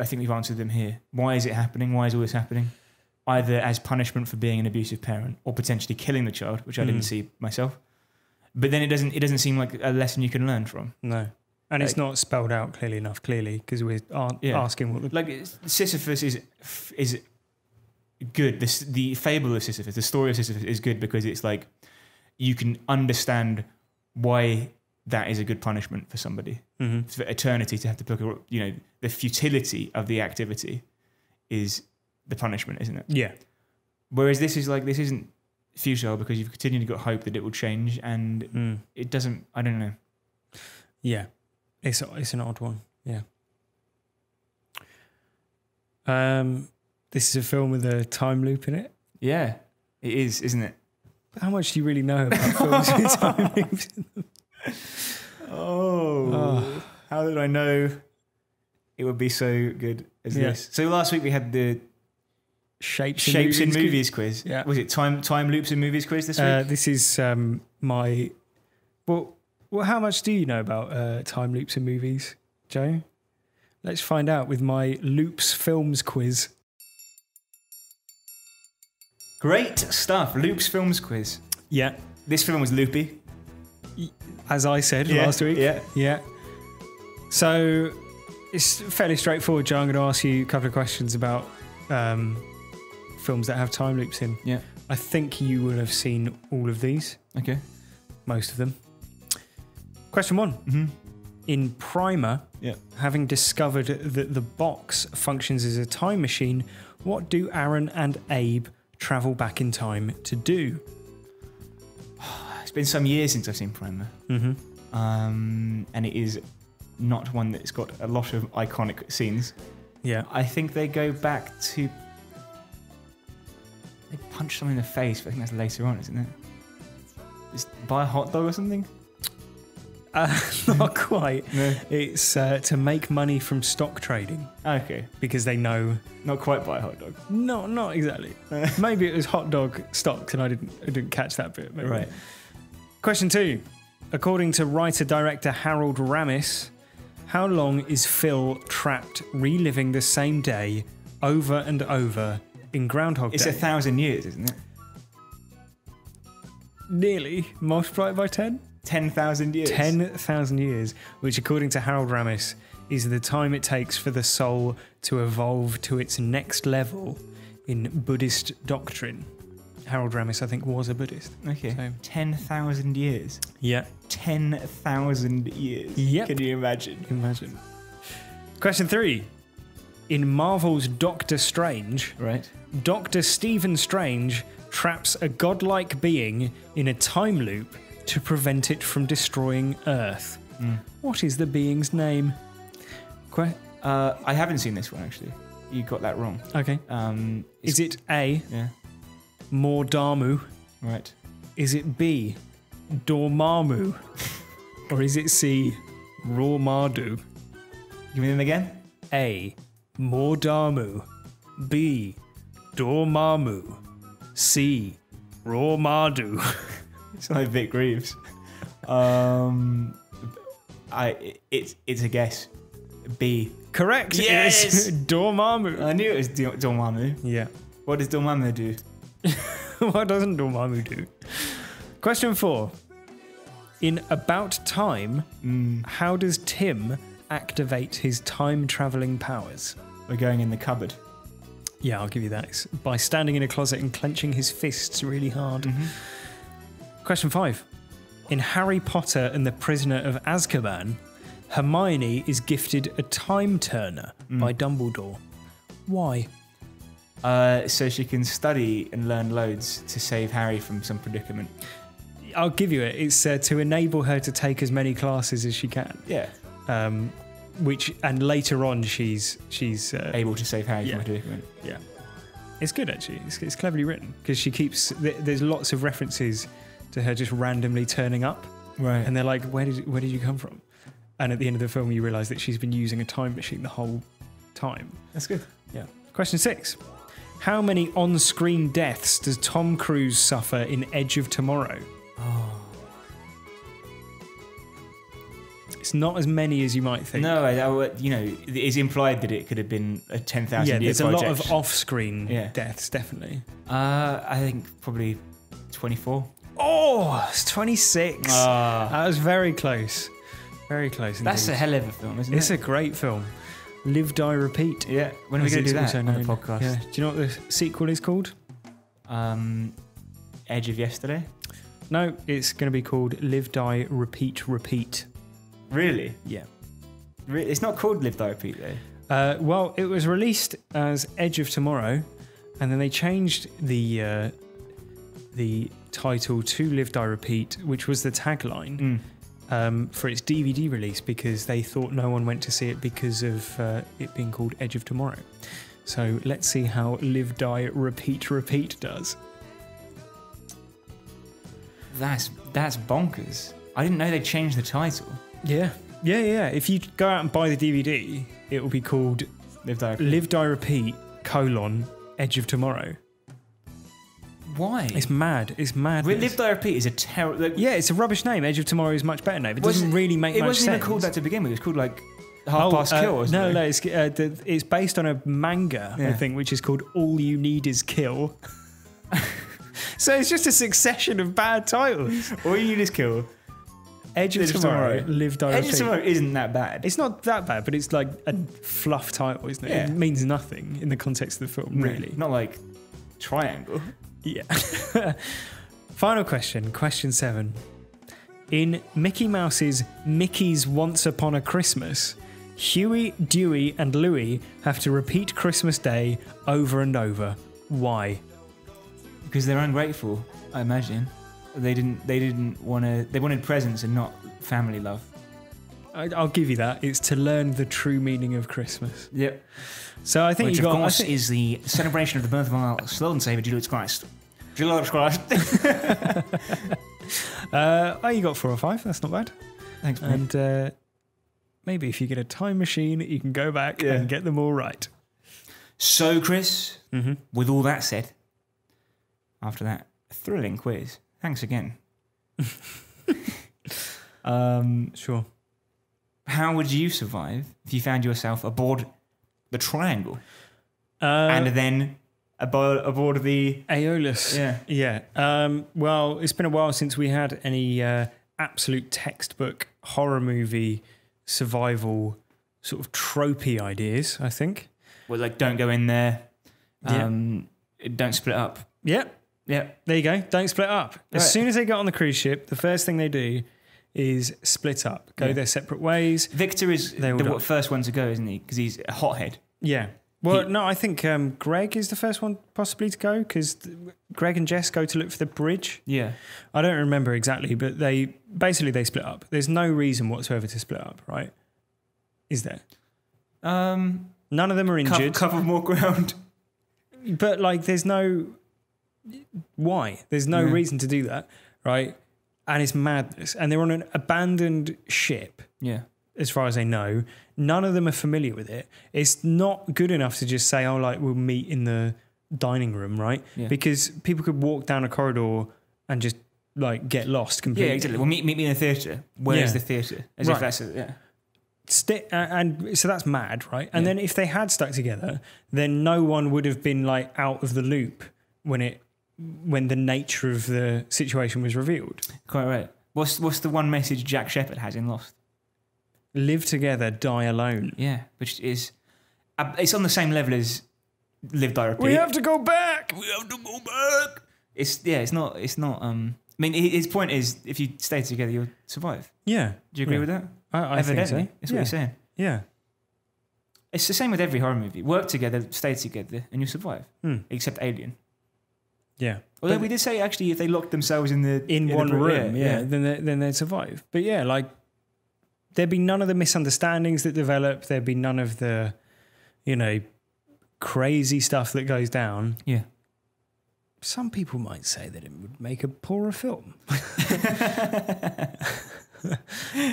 I think we've answered them here. Why is it happening? Why is all this happening? either as punishment for being an abusive parent or potentially killing the child, which I didn't Mm. see myself. But then it doesn't it doesn't seem like a lesson you can learn from. No. And it's not spelled out clearly enough, clearly, because we're a- Yeah. asking what the. Like Sisyphus is is good. This the fable of Sisyphus, the story of Sisyphus is good because it's like you can understand why that is a good punishment for somebody. Mhm. for eternity to have to pick a you know the futility of the activity is the punishment isn't it Yeah. whereas this is like this isn't futile because you've continually got hope that it will change and Mm. it doesn't i don't know Yeah. It's, it's an odd one. Yeah. Um, this is a film with a time loop in it. yeah it is isn't it How much do you really know about (laughs) films with time loops? oh how did i know it would be so good as Yeah. this so last week we had the Shapes, shapes in quiz? movies quiz Yeah. was it time time loops in movies quiz this week Uh, this is um, my. Well, well, how much do you know about uh, time loops in movies, Joe? Let's find out with my loops films quiz. Great stuff loops films quiz Yeah, this film was loopy as I said Yeah, last week. yeah. yeah. So it's fairly straightforward, Joe. I'm going to ask you a couple of questions about um, films that have time loops in. yeah I think you will have seen all of these, okay most of them. Question one. mm-hmm. In Primer, yeah having discovered that the box functions as a time machine, what do Aaron and Abe travel back in time to do? It's been some years since I've seen Primer, Mm-hmm. um, and it is not one that's got a lot of iconic scenes. Yeah. I think they go back to. They punch someone in the face, but I think that's later on, isn't it? Just buy a hot dog or something? Uh, (laughs) not quite. No. It's uh, to make money from stock trading Okay, because they know. not quite buy a hot dog. No, not exactly. (laughs) Maybe it was hot dog stocks, and I didn't. I didn't catch that bit. maybe. Right. Question two. According to writer director Harold Ramis, how long is Phil trapped reliving the same day over and over in Groundhog It's Day? a thousand years, isn't it? Nearly multiplied by Ten thousand years. 10,000 years, which, according to Harold Ramis, is the time it takes for the soul to evolve to its next level in Buddhist doctrine. Harold Ramis, I think, was a Buddhist. Okay. So- Ten thousand years. Yeah. Ten thousand years. Yep. Can you imagine? Imagine. Question three. In Marvel's Doctor Strange, Right. Dr. Stephen Strange traps a godlike being in a time loop to prevent it from destroying Earth. What is the being's name? Que- Uh, I haven't seen this one actually. You got that wrong. okay. Um, Is it A, Yeah. Mordamu? Right. Is it B, Dormammu? or is it C, Rawmadu? Give me them again. A. Mordamu. B. Dormammu. C. Rawmadu. (laughs) It's like Vic Reeves. Um, I it's it's a guess. B. Correct. Yes! (laughs) Dormammu. I knew it was Dor- Dormammu. yeah. What does Dormammu do? (laughs) what doesn't Dormammu do? Question four. In About Time, Mm, how does Tim activate his time traveling powers? we're going in the cupboard. Yeah, I'll give you that. It's by standing in a closet and clenching his fists really hard. Question five. In Harry Potter and the Prisoner of Azkaban, Hermione is gifted a time turner by Dumbledore. Why? Uh, so she can study and learn loads to save Harry from some predicament. I'll give you it. It's uh, to enable her to take as many classes as she can. Yeah. Um, which and later on she's she's uh, Able to save Harry Yeah. from a predicament. yeah. It's good actually. It's, it's cleverly written because she keeps th- there's lots of references to her just randomly turning up. Right. and they're like, "Where did where did you come from?" And at the end of the film, you realise that she's been using a time machine the whole time. That's good. Yeah. Question six: How many on-screen deaths does Tom Cruise suffer in Edge of Tomorrow? It's not as many as you might think. No, I, I, you know, it's implied that it could have been a ten thousand yeah, year there's project. a lot of off-screen Yeah. deaths, definitely. Uh, I think probably twenty-four. Oh, it's 26. Ah, that was very close. Very close. that's a hell of a film, isn't It's it? It's a great film. Live, Die, Repeat. yeah. When are we going to do that on the podcast? Yeah. Do you know what the sequel is called? Um, Edge of Yesterday. No, it's going to be called Live, Die, Repeat, Repeat. Really? Yeah. Re- It's not called Live Die Repeat though. Uh, well, it was released as Edge of Tomorrow, and then they changed the uh, the title to Live, Die, Repeat, which was the tagline Mm. um, for its DVD release because they thought no one went to see it because of uh, it being called Edge of Tomorrow. So let's see how Live, Die, Repeat, Repeat does. That's that's bonkers. I didn't know they changed the title. Yeah. Yeah, yeah. If you go out and buy the DVD, it will be called Live Die Repeat. Live, Die, Repeat, colon, Edge of Tomorrow. Why? It's mad. It's mad. Live Die Repeat is a terrible. Yeah, it's a rubbish name. Edge of Tomorrow is much better name. It doesn't really make It much wasn't sense. even called that to begin with. It was called like Half Oh, Past uh, Kill. Or no, something. no, it's, uh, the, it's based on a manga, I think, which is called All You Need Is Kill. (laughs) so it's just a succession of bad titles. All you need is kill. Edge of Edge Tomorrow, Tomorrow. Live, Die, Edge of Tomorrow isn't that bad. It's not that bad, but it's like a fluff title, isn't it? Yeah. It means nothing in the context of the film, No, really. Not like Triangle. Yeah. (laughs) Final question, question seven. In Mickey Mouse's Mickey's Once Upon a Christmas, Huey, Dewey, and Louie have to repeat Christmas Day over and over. Why? Because they're ungrateful, I imagine. They didn't. They didn't want to. They wanted presents and not family love. I, I'll give you that. It's to learn the true meaning of Christmas. Yep. So I think Which you of got. I course think- is the celebration of the birth of our Lord and Savior Jesus Christ. Jesus Christ. (laughs) uh, oh, you got four or five. That's not bad. Thanks, man. And uh, maybe if you get a time machine, you can go back Yeah. and get them all right. So, Chris, Mm-hmm. with all that said, after that thrilling quiz, thanks again. (laughs) um, Sure. How would you survive if you found yourself aboard the Triangle Uh, and then aboard, aboard the Aeolus. yeah? Yeah. Um, well, it's been a while since we had any uh, absolute textbook horror movie survival sort of tropey ideas, I think. Well, like don't go in there. Yeah. Um, Don't split up. Yeah. Yeah. There you go. Don't split up. As soon as they get on the cruise ship, the first thing they do is split up, go Yeah. their separate ways. Victor is the die. first one to go, isn't he? Because he's a hothead. Yeah. Well, He- no, I think um, Greg is the first one possibly to go because Greg and Jess go to look for the bridge. Yeah. I don't remember exactly, but they basically they split up. There's no reason whatsoever to split up, right? Is there? Um, None of them are cover, injured, cover more ground. but like there's no why. There's no Yeah. reason to do that, right? And it's madness. And they're on an abandoned ship, Yeah. as far as I know. None of them are familiar with it. It's not good enough to just say, "Oh, like we'll meet in the dining room," right? Yeah. Because people could walk down a corridor and just like get lost completely. Yeah, exactly. Well, meet, meet me in the theatre. Where's Yeah. the theatre? As Right. if that's a, yeah. Sti- uh, and so that's mad, right? And Yeah. then if they had stuck together, then no one would have been like out of the loop when it when the nature of the situation was revealed. Quite right. What's what's the one message Jack Shepard has in Lost? Live together, die alone. Yeah, which is uh, it's on the same level as Live Die Repeat. We have to go back. we have to go back. It's yeah. It's not. It's not. Um. I mean, his point is, if you stay together, you'll survive. Yeah. Do you agree Yeah. with that? I, I think so. That's yeah. what he's saying. Yeah. It's the same with every horror movie. Work together, stay together, and you survive. Hmm. Except Alien. Yeah. Although But we did say actually, if they locked themselves in the in the one br- room, yeah, then they, then they'd survive. But yeah, like there'd be none of the misunderstandings that develop. There'd be none of the, you know, crazy stuff that goes down. yeah. Some people might say that it would make a poorer film. (laughs) (laughs)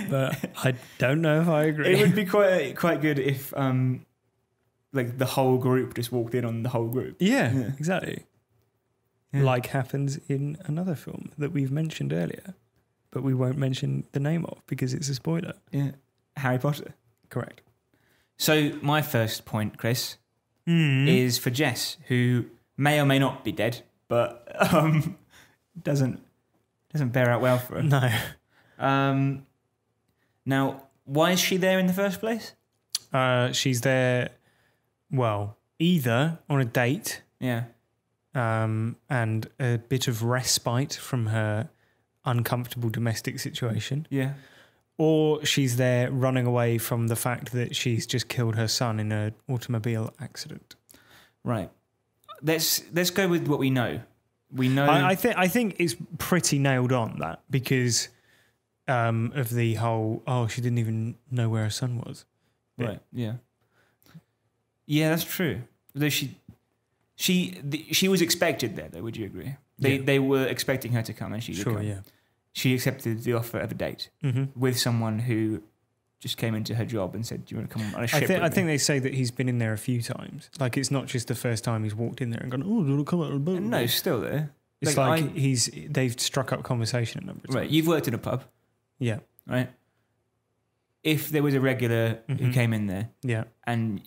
but I don't know if I agree. It would be quite quite good if um, like the whole group just walked in on the whole group. yeah, Yeah. exactly. Yeah. Like happens in another film that we've mentioned earlier. but we won't mention the name of because it's a spoiler. Yeah. Harry Potter. Correct. So my first point, Chris, Mm. is for Jess, who may or may not be dead, but (laughs) um, doesn't doesn't bear out well for her. no. Um, now, why is she there in the first place? Uh, she's there, well, either on a date Yeah. Um, and a bit of respite from her uncomfortable domestic situation, Yeah. or she's there running away from the fact that she's just killed her son in an automobile accident. Right. Let's let's go with what we know. We know. I, I think I think it's pretty nailed on that because um, of the whole. Oh, she didn't even know where her son was. right. Yeah. Yeah, that's true. Though she, she, the, she was expected there. Though, would you agree? They Yeah. they were expecting her to come, and she did Sure, come. yeah. She accepted the offer of a date hmm with someone who just came into her job and said, "Do you want to come on a I ship?" think I with me?" think they say that he's been in there a few times. Like it's not just the first time he's walked in there and gone. Oh, do you want to come out of the boat? No, still there. it's like, like, I- he's they've struck up conversation a number of times. Right. You've worked in a pub, Yeah, right? If there was a regular who Mhm. came in there yeah, and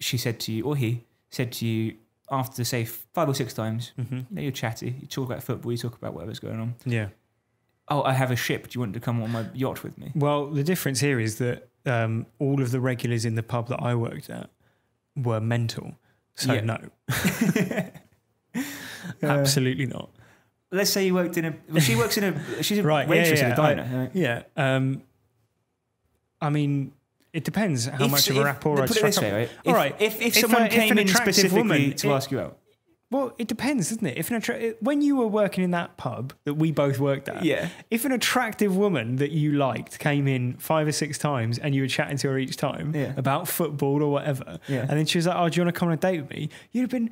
she said to you, or he said to you, after say five or six times, hmm you know, you're chatty, you talk about football, you talk about whatever's going on. yeah. Oh, I have a ship. Do you want to come on my yacht with me? Well, the difference here is that um, all of the regulars in the pub that I worked at were mental. So Yeah. no, (laughs) (laughs) absolutely not. Let's say you worked in a. Well, she works in a. She's a Right, yeah, waitress yeah, at a diner. right? Yeah. Um, I mean, it depends how If- much of a rapport I struck up. way, right? All If, right, If, if, if someone a- came in specifically woman- to it- ask you out, Well, it depends, doesn't it? If an when you were working in that pub that we both worked at, Yeah. If an attractive woman that you liked came in five or six times and you were chatting to her each time Yeah. about football or whatever, Yeah. and then she was like, "Oh, do you want to come on a date with me?" You'd have been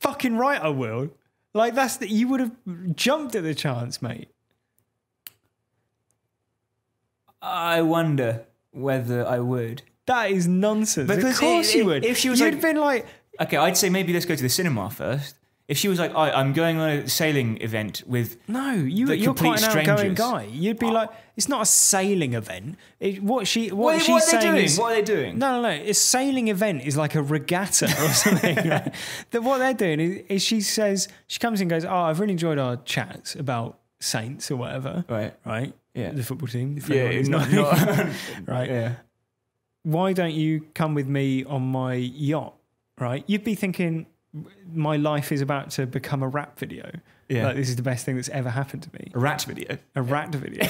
fucking right. I will. Like that's that you would have jumped at the chance, mate. I wonder whether I would. That is nonsense. Because of course i- you would. if she was you'd like- been like, Okay, I'd say maybe let's go to the cinema first. If she was like, I, I'm going on a sailing event with. No, you, The you're quite an complete outgoing guy. You'd be like, it's not a sailing event. It, what she, what, What, she's what are they saying doing? is, what are they doing? no, no, no. A sailing event is like a regatta or (laughs) something. (laughs) right? That what they're doing is, is she says she comes in and goes, oh, I've really enjoyed our chats about Saints or whatever, Right. right? Yeah. the football team. Yeah, not, not- not, (laughs) (laughs) right. Yeah. Why don't you come with me on my yacht? Right? You'd be thinking, my life is about to become a rap video. Yeah. Like this is the best thing that's ever happened to me. A rat video. a rat video.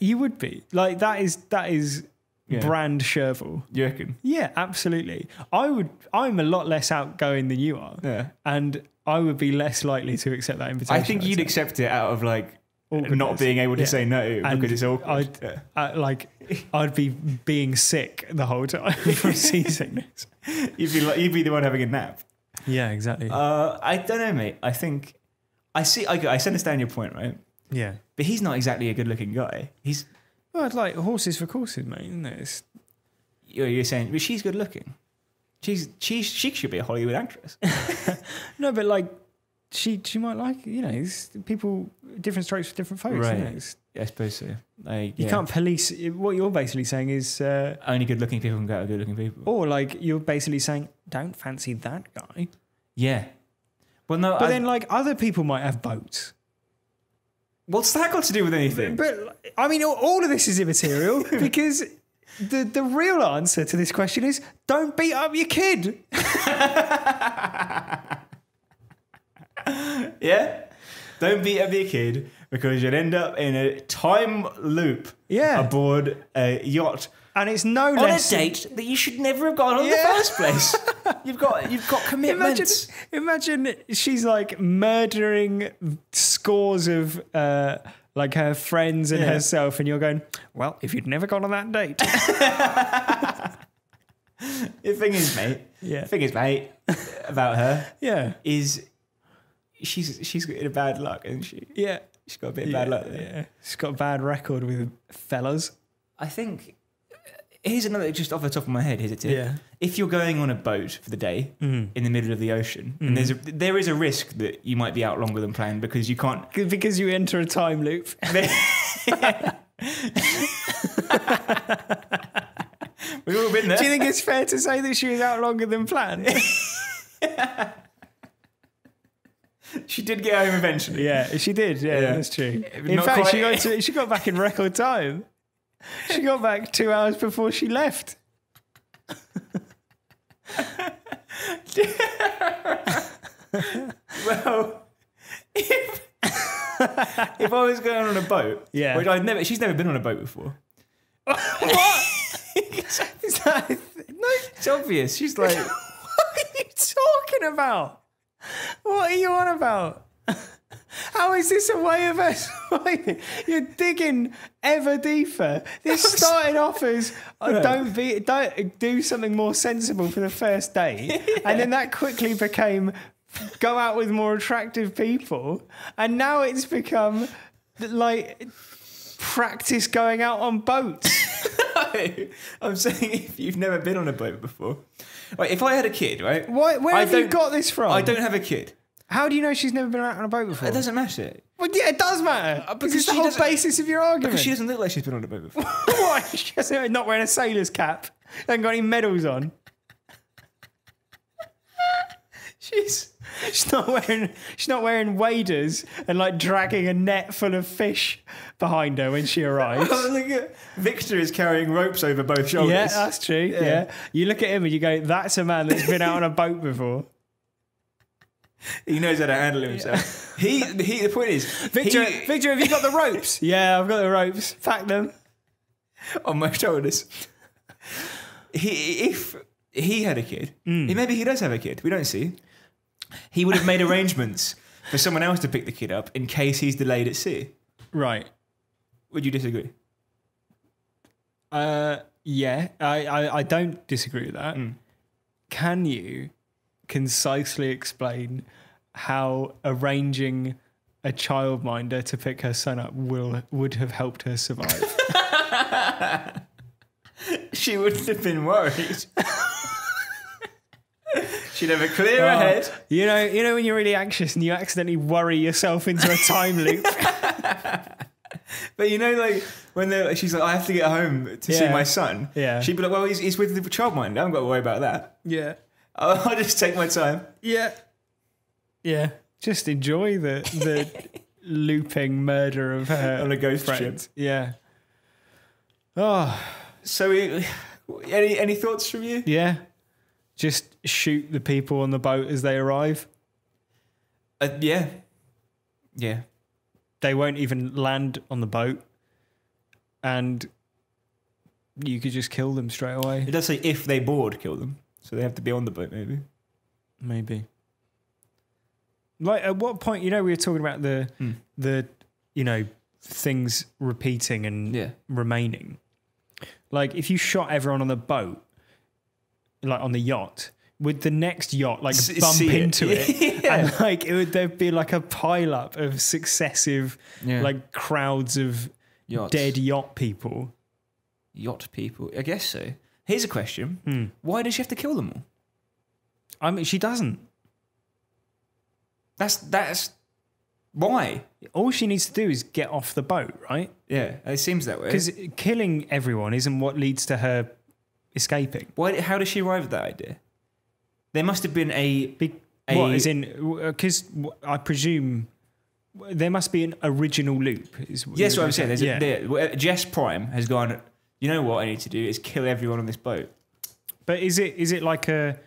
you would be like that is that is Yeah. brand Sherville. You reckon? Yeah, absolutely. I would. I'm a lot less outgoing than you are, Yeah. and I would be less likely to accept that invitation. I think I'd you'd say. accept it out of like not being able to Yeah. say no And because it's awkward. I'd, Yeah. uh, like I'd be being sick the whole time (laughs) from seasickness. You'd be like, you'd be the one having a nap. Yeah, exactly. Uh, I don't know, mate. I think I see. I, I understand your point, right? yeah. But he's not exactly a good-looking guy. He's Well, it's like horses for courses, mate. Isn't it? It's, you're, you're saying, but she's good-looking. She's she she should be a Hollywood actress. (laughs) no, but like she she might like you know people different strokes for different folks. Right. Isn't it? Yeah, I suppose so. Like, You yeah. can't police. What you're basically saying is, uh, Only good-looking people can go to good-looking people. or like you're basically saying, don't fancy that guy. Yeah. Well, no. But I, then, like other people might have boats. what's that got to do with anything? But I mean, all- all of this is immaterial (laughs) because the the real answer to this question is, don't beat up your kid. (laughs) (laughs) Yeah. Don't beat up your kid because you'll end up in a time loop Yeah. aboard a yacht And it's no on less. a date that you should never have gone on in the first place. (laughs) you've got you've got Imagine, imagine she's like murdering scores of uh, like her friends and Yeah. herself, and you're going, well, if you'd never gone on that date, (laughs) The thing is, mate. Yeah. The thing is, mate, about her yeah, is she's she's in a bad luck, isn't she? yeah, She's got a bit of bad luck there. yeah. She's got a bad record with fellas. I think here's another just off the top of my head. Here's a tip. Yeah. If you're going on a boat for the day Mhm. in the middle of the ocean, Mhm. and there's a, there is a risk that you might be out longer than planned because you can't. Because you enter a time loop. (laughs) (laughs) We've all been there. Do you think it's fair to say that she was out longer than planned? (laughs) (laughs) she did get home eventually? yeah, she did. Yeah, Yeah. that's true. In Not fact, she got to, she got back in record time. She got back two hours before she left. (laughs) Well, if, if I was going on a boat, Yeah. which I'd never, she's never been on a boat before. (laughs) Is that, no, It's obvious. She's like, what are you talking about? What are you on about? (laughs) How is this a way of us? (laughs) You're digging ever deeper. This (laughs) started off as oh, don't be, don't do something more sensible for the first date, and then that quickly became go out with more attractive people, and now it's become like practice going out on boats. I'm saying if you've never been on a boat before. Right, if I had a kid, right? Why, where I have you got this from? I don't have a kid. How do you know she's never been out on a boat before? It doesn't matter. Well, yeah, it does matter. Uh, because because it's the whole basis of your argument. Because she doesn't look like she's been on a boat before. (laughs) Why? She hasn't- not wearing a sailor's cap. Hasn't got any medals on. she's She's not wearing. She's not wearing waders and like dragging a net full of fish behind her when she arrives. (laughs) Victor is carrying ropes over both shoulders. yeah, that's true. Yeah. you look at him and you go, "That's a man that's been out on a boat before." (laughs) he knows how to handle himself. (laughs) he, he, the point is, Victor, he- Victor, have you got the ropes? (laughs) yeah, I've got the ropes. Pack them. on my shoulders. He, if he had a kid, maybe he does have a kid. We don't see. He would have made arrangements for someone else to pick the kid up in case he's delayed at sea. Right. Would you disagree? Uh, yeah, I, I, I don't disagree with that. Can you concisely explain how arranging a childminder to pick her son up will would have helped her survive? (laughs) She wouldn't have been worried. She'd have a clear Oh, head. you know, you know when you're really anxious and you accidentally worry yourself into a time loop. (laughs) But you know, like when they're, she's like, I have to get home to see my son. Yeah. She'd be like, Well, he's, he's with the childminder. I haven't got to worry about that. yeah, I'll, (laughs) I'll just take my time. yeah, yeah. Just enjoy the the (laughs) looping murder of her On a ghost friend. ship. Yeah. Oh, So, uh, any any thoughts from you? Yeah. Just shoot the people on the boat as they arrive. Uh, yeah, yeah. They won't even land on the boat. And you could just kill them straight away. It away. does say if they board, kill them. So they have to be on the boat, maybe. Maybe. Like at what point, you know, we were talking about the Hmm. the you know, things repeating and Yeah. remaining. Like if you shot everyone on the boat, like on the yacht, would the next yacht like S- bump it. into it? (laughs) Yeah. And like it would there'd be like a pile up of successive Yeah. like crowds of Yachts. dead yacht people. yacht people. I guess so. Here's a question: Hmm. Why does she have to kill them all? I mean she doesn't. That's that's why. All she needs to do is get off the boat, right? Yeah, it seems that way. Because killing everyone isn't what leads to her escaping. why? How does she arrive at that idea? There must have been a big. A- what is in? Because I presume there must be an original loop. Is yes. What I'm saying. There's yeah. a, there, Jess Prime has gone. You know what I need to do is kill everyone on this boat. But is it is it like a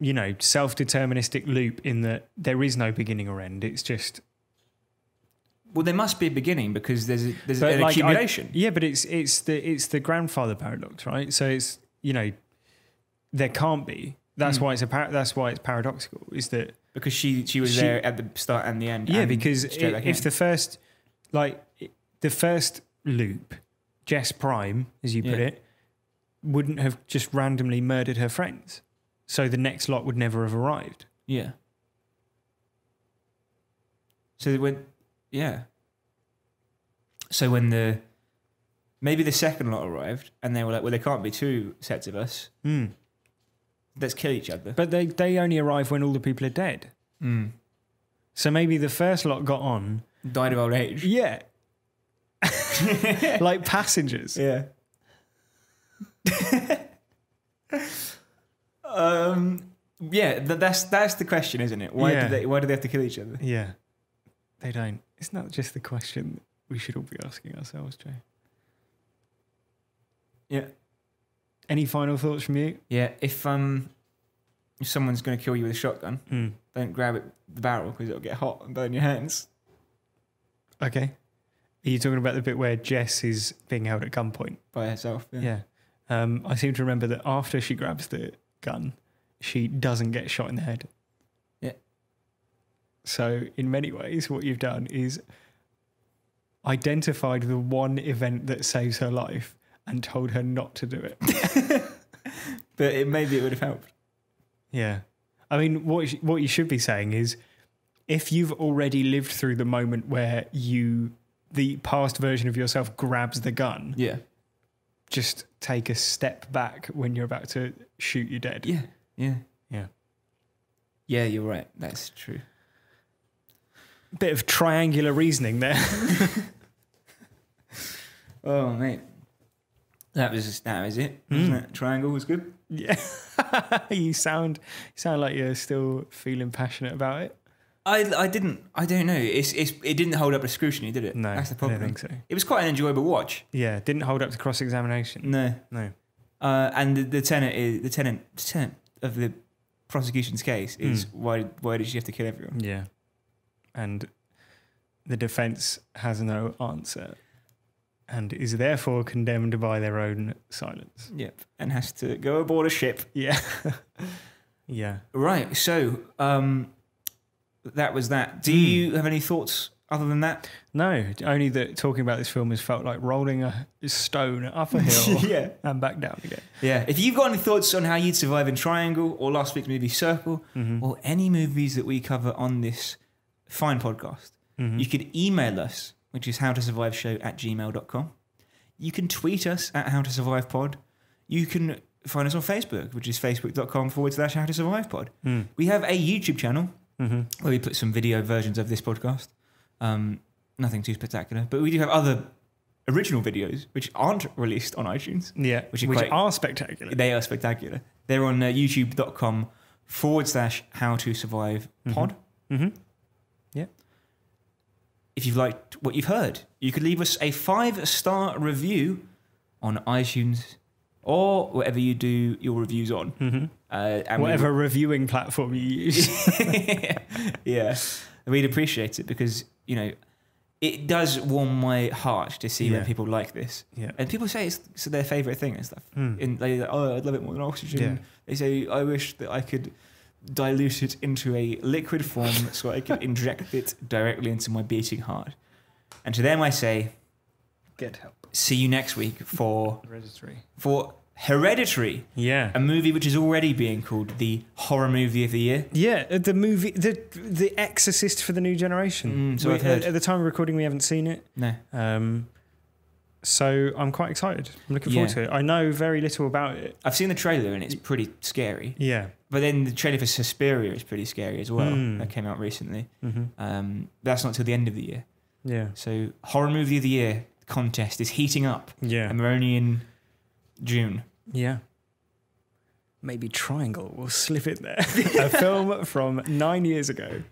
you know self deterministic loop in that there is no beginning or end? It's just Well, there must be a beginning because there's a, there's an like, I- accumulation. yeah, but it's it's the it's the grandfather paradox, right? So it's you know there can't be. That's Hmm. why it's a par- that's why it's paradoxical. Is that because she she was She- there at the start and the end. yeah? Because i- back if in. the first like the first loop, Jess Prime, as you put Yeah. it, wouldn't have just randomly murdered her friends, so the next lot would never have arrived. yeah. So when yeah. So when the Maybe the second lot arrived and they were like, well, there can't be two sets of us. Hmm. Let's kill each other. But they, they only arrive when all the people are dead. Hmm. So maybe the first lot got on. Died of old age. Yeah. (laughs) like passengers. Yeah. um. Yeah, th- that's that's the question, isn't it? Why Yeah. do they Why do they have to kill each other? Yeah. They don't. It's not just the question we should all be asking ourselves, Jay. Yeah. Any final thoughts from you? Yeah. If um, if someone's going to kill you with a shotgun, Mm. don't grab it the barrel because it'll get hot and burn your hands. Okay. Are you talking about the bit where Jess is being held at gunpoint? by herself. Yeah. Yeah. Um, I seem to remember that after she grabs the gun, she doesn't get shot in the head. Yeah. So, in many ways, what you've done is identified the one event that saves her life and told her not to do it. (laughs) But it maybe it would have helped. Yeah. I mean, what what you should be saying is, if you've already lived through the moment where you, the past version of yourself, grabs the gun, Yeah. just take a step back when you're about to shoot you dead. Yeah. Yeah. Yeah. Yeah, you're right. That's true. Bit of triangular reasoning there. (laughs) Oh mate, that was that was it. Wasn't hmm. it? Triangle was good. yeah. (laughs) you sound you sound like you're still feeling passionate about it. I, I didn't I don't know. It's, it's it didn't hold up to scrutiny, did it? No, that's the I problem. don't think so. It was quite an enjoyable watch. Yeah, didn't hold up to cross examination. No, No. uh, and the, the tenant is the tenant tenant of the prosecution's case is why why did she have to kill everyone? Yeah. And the defense has no answer and is therefore condemned by their own silence. Yep, and has to go aboard a ship. Yeah. (laughs) yeah. Right. So um, that was that. Do Hmm. you have any thoughts other than that? No, only that talking about this film has felt like rolling a stone up a (laughs) hill yeah. and back down again. Yeah. If you've got any thoughts on how you'd survive in Triangle or last week's movie Circle Mm-hmm. or any movies that we cover on this fine podcast, Mm-hmm. you could email us, which is how to survive show at gmail.com. You can tweet us at how to survive pod. You can find us on Facebook, which is facebook.com forward slash how to survive pod. Hmm. We have a YouTube channel Mm-hmm. where we put some video versions of this podcast. Um, nothing too spectacular, but we do have other original videos which aren't released on iTunes. Yeah, Which which, are quite- are spectacular. They are spectacular. They're on uh, youtube.com forward slash how to survive pod. Mm-hmm. Yeah. If you've liked what you've heard, you could leave us a five star review on iTunes or whatever you do your reviews on. Mm-hmm. Uh, and we Whatever reviewing platform you (laughs) use. yeah, we'd appreciate it because you know it does warm my heart to see when people like this. Yeah. and people say it's, it's their favorite thing and stuff. Hmm. And they like, oh, I'd love it more than oxygen. Yeah. They say I wish that I could dilute it into a liquid form so I could inject it directly into my beating heart. And to them I say, Get help. see you next week for registry. for Hereditary, Yeah. a movie which is already being called the horror movie of the year. Yeah, uh, the movie, the the Exorcist for the new generation. Mm, so We- I've heard. At, the time of recording, we haven't seen it. No. Um, so I'm quite excited. I'm looking forward Yeah. to it. I know very little about it. I've seen the trailer and it's pretty scary. Yeah. But then the trailer for Suspiria is pretty scary as well. Hmm. That came out recently. Mm-hmm. Um, that's not till the end of the year. Yeah. So horror movie of the year contest is heating up, Yeah. and we're only in June. Yeah. Maybe Triangle will slip in there. (laughs) a film from nine years ago.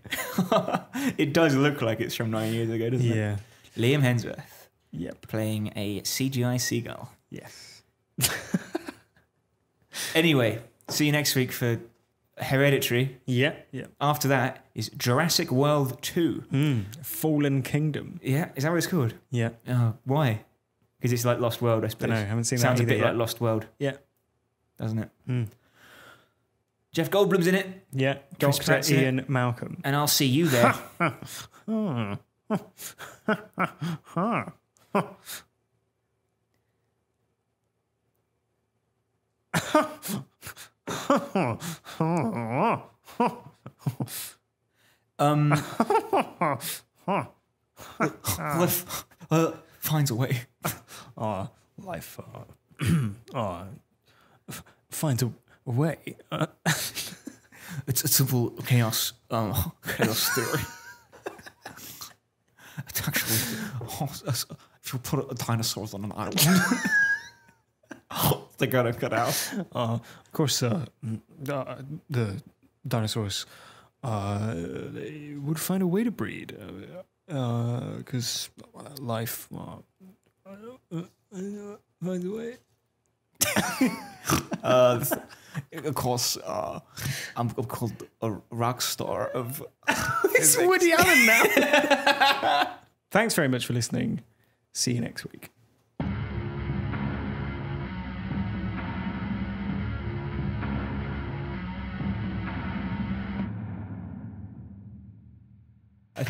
(laughs) it does look like it's from nine years ago, doesn't Yeah. it? Yeah. Liam Hemsworth Yep. playing a CGI seagull. Yes. (laughs) Anyway, see you next week for Hereditary. Yeah. Yeah. After that is Jurassic World 2. Mm. Fallen Kingdom. Yeah, is that what it's called? Yeah. Oh, why? Because it's like Lost World, I suppose. Don't know. Haven't seen Sounds that a bit yet. like Lost World, Yeah. doesn't it? Mm. Jeff Goldblum's in it, Yeah. Chris Dr. Pratt's in it. Malcolm. and I'll see you there. (laughs) um, (laughs) (laughs) finds a way. Oh, (laughs) life uh, uh, (clears throat) f- finds a a way. Uh, (laughs) It's a simple chaos, um, (laughs) chaos theory. it's actually, oh, if you put a dinosaurs on an island, they gotta cut out. uh, of course, uh, mm, uh, the dinosaurs uh, they would find a way to breed because life (laughs) uh, uh, finds a way. Uh, of course, uh, I'm, I'm called a rock star of. (laughs) It's Woody Allen now. (laughs) Thanks very much for listening. See you next week.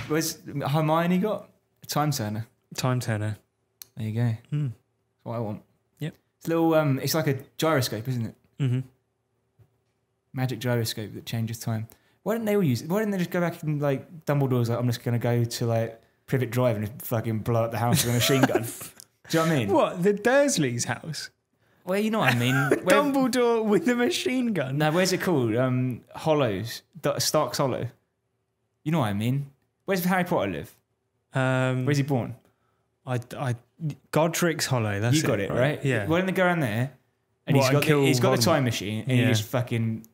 Where's Hermione got? A time turner. Time Turner. There you go. Hmm. That's what I want. Yep. It's a little. Um, it's like a gyroscope, isn't it? Mm-hmm. Magic gyroscope that changes time. Why didn't they all use it? Why didn't they just go back and like Dumbledore's like, I'm just gonna go to like Privet Drive and fucking blow up the house with a machine gun. (laughs) Do you know what I mean? What the Dursleys' house? Well, you know what I mean. (laughs) Where, Dumbledore with a machine gun. no, where's it called? Um, Hollows, D- Stark's Hollow. You know what I mean. Where's Harry Potter live? Um, Where's he born? I, I, Godric's Hollow. That's you got it right. Yeah. Why don't they go around there? And What, he's and got the, kill he's got the Voldemort? time machine, and Yeah. you just fucking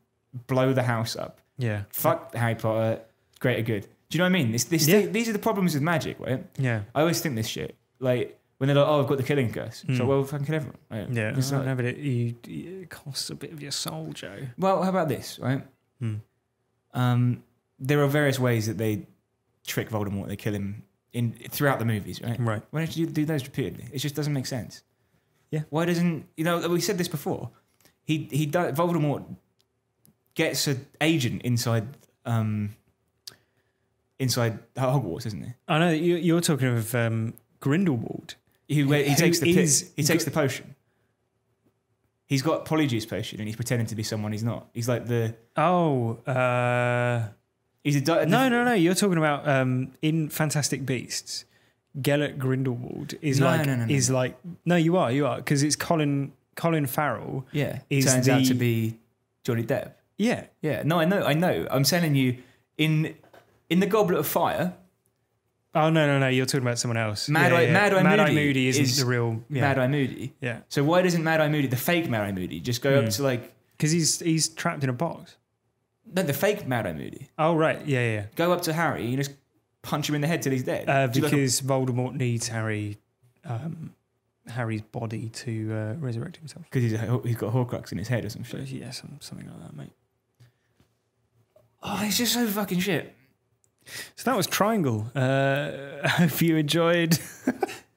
blow the house up. yeah. Fuck Harry Potter, greater good. Do you know what I mean? This, this, Yeah. these are the problems with magic, right? Yeah. I always think this shit. Like when they're like, "Oh, I've got the killing curse," so Mm. well, fucking kill everyone. Right? Yeah. It's but it, you, it costs a bit of your soul, Joe. well, how about this, right? Hmm. Um, there are various ways that they trick Voldemort. They kill him in throughout the movies, right? Right. Why don't you do those repeatedly? It just doesn't make sense. Yeah. Why doesn't you know? We said this before. He he does, Voldemort gets an agent inside um inside Hogwarts, isn't he? I know you, you're talking of um, Grindelwald. He, he takes the. He takes the potion. He's got polyjuice potion, and he's pretending to be someone he's not. He's like the Oh, uh, he's a di- no, no, no. You're talking about um, in Fantastic Beasts. Gellert Grindelwald is No, like no, no, no. is like no, you are, you are because it's Colin Colin Farrell. Yeah, is turns out to be Johnny Depp. Yeah, Yeah, no, I know, I know. I'm telling you, in in the Goblet of Fire, Oh no, no, no! You're talking about someone else. Mad yeah, Eye- yeah. Mad Eye Mad Eye Moody Moody isn't is the real. Yeah, Mad Eye Moody. yeah, So why doesn't Mad Eye Moody, the fake Mad Eye Moody, just go Hmm. up to like because he's he's trapped in a box. No, the fake Eye Moody, Oh right, yeah, yeah. go up to Harry and just punch him in the head till he's dead? Uh, Do like a- because Voldemort needs Harry, um, Harry's body to uh, resurrect himself. because he's, a- he's got a Horcrux in his head or some So shit. yeah, some, something like that, mate. Oh, it's just so fucking shit. So that was Triangle. Uh, I (laughs) hope you enjoyed. (laughs)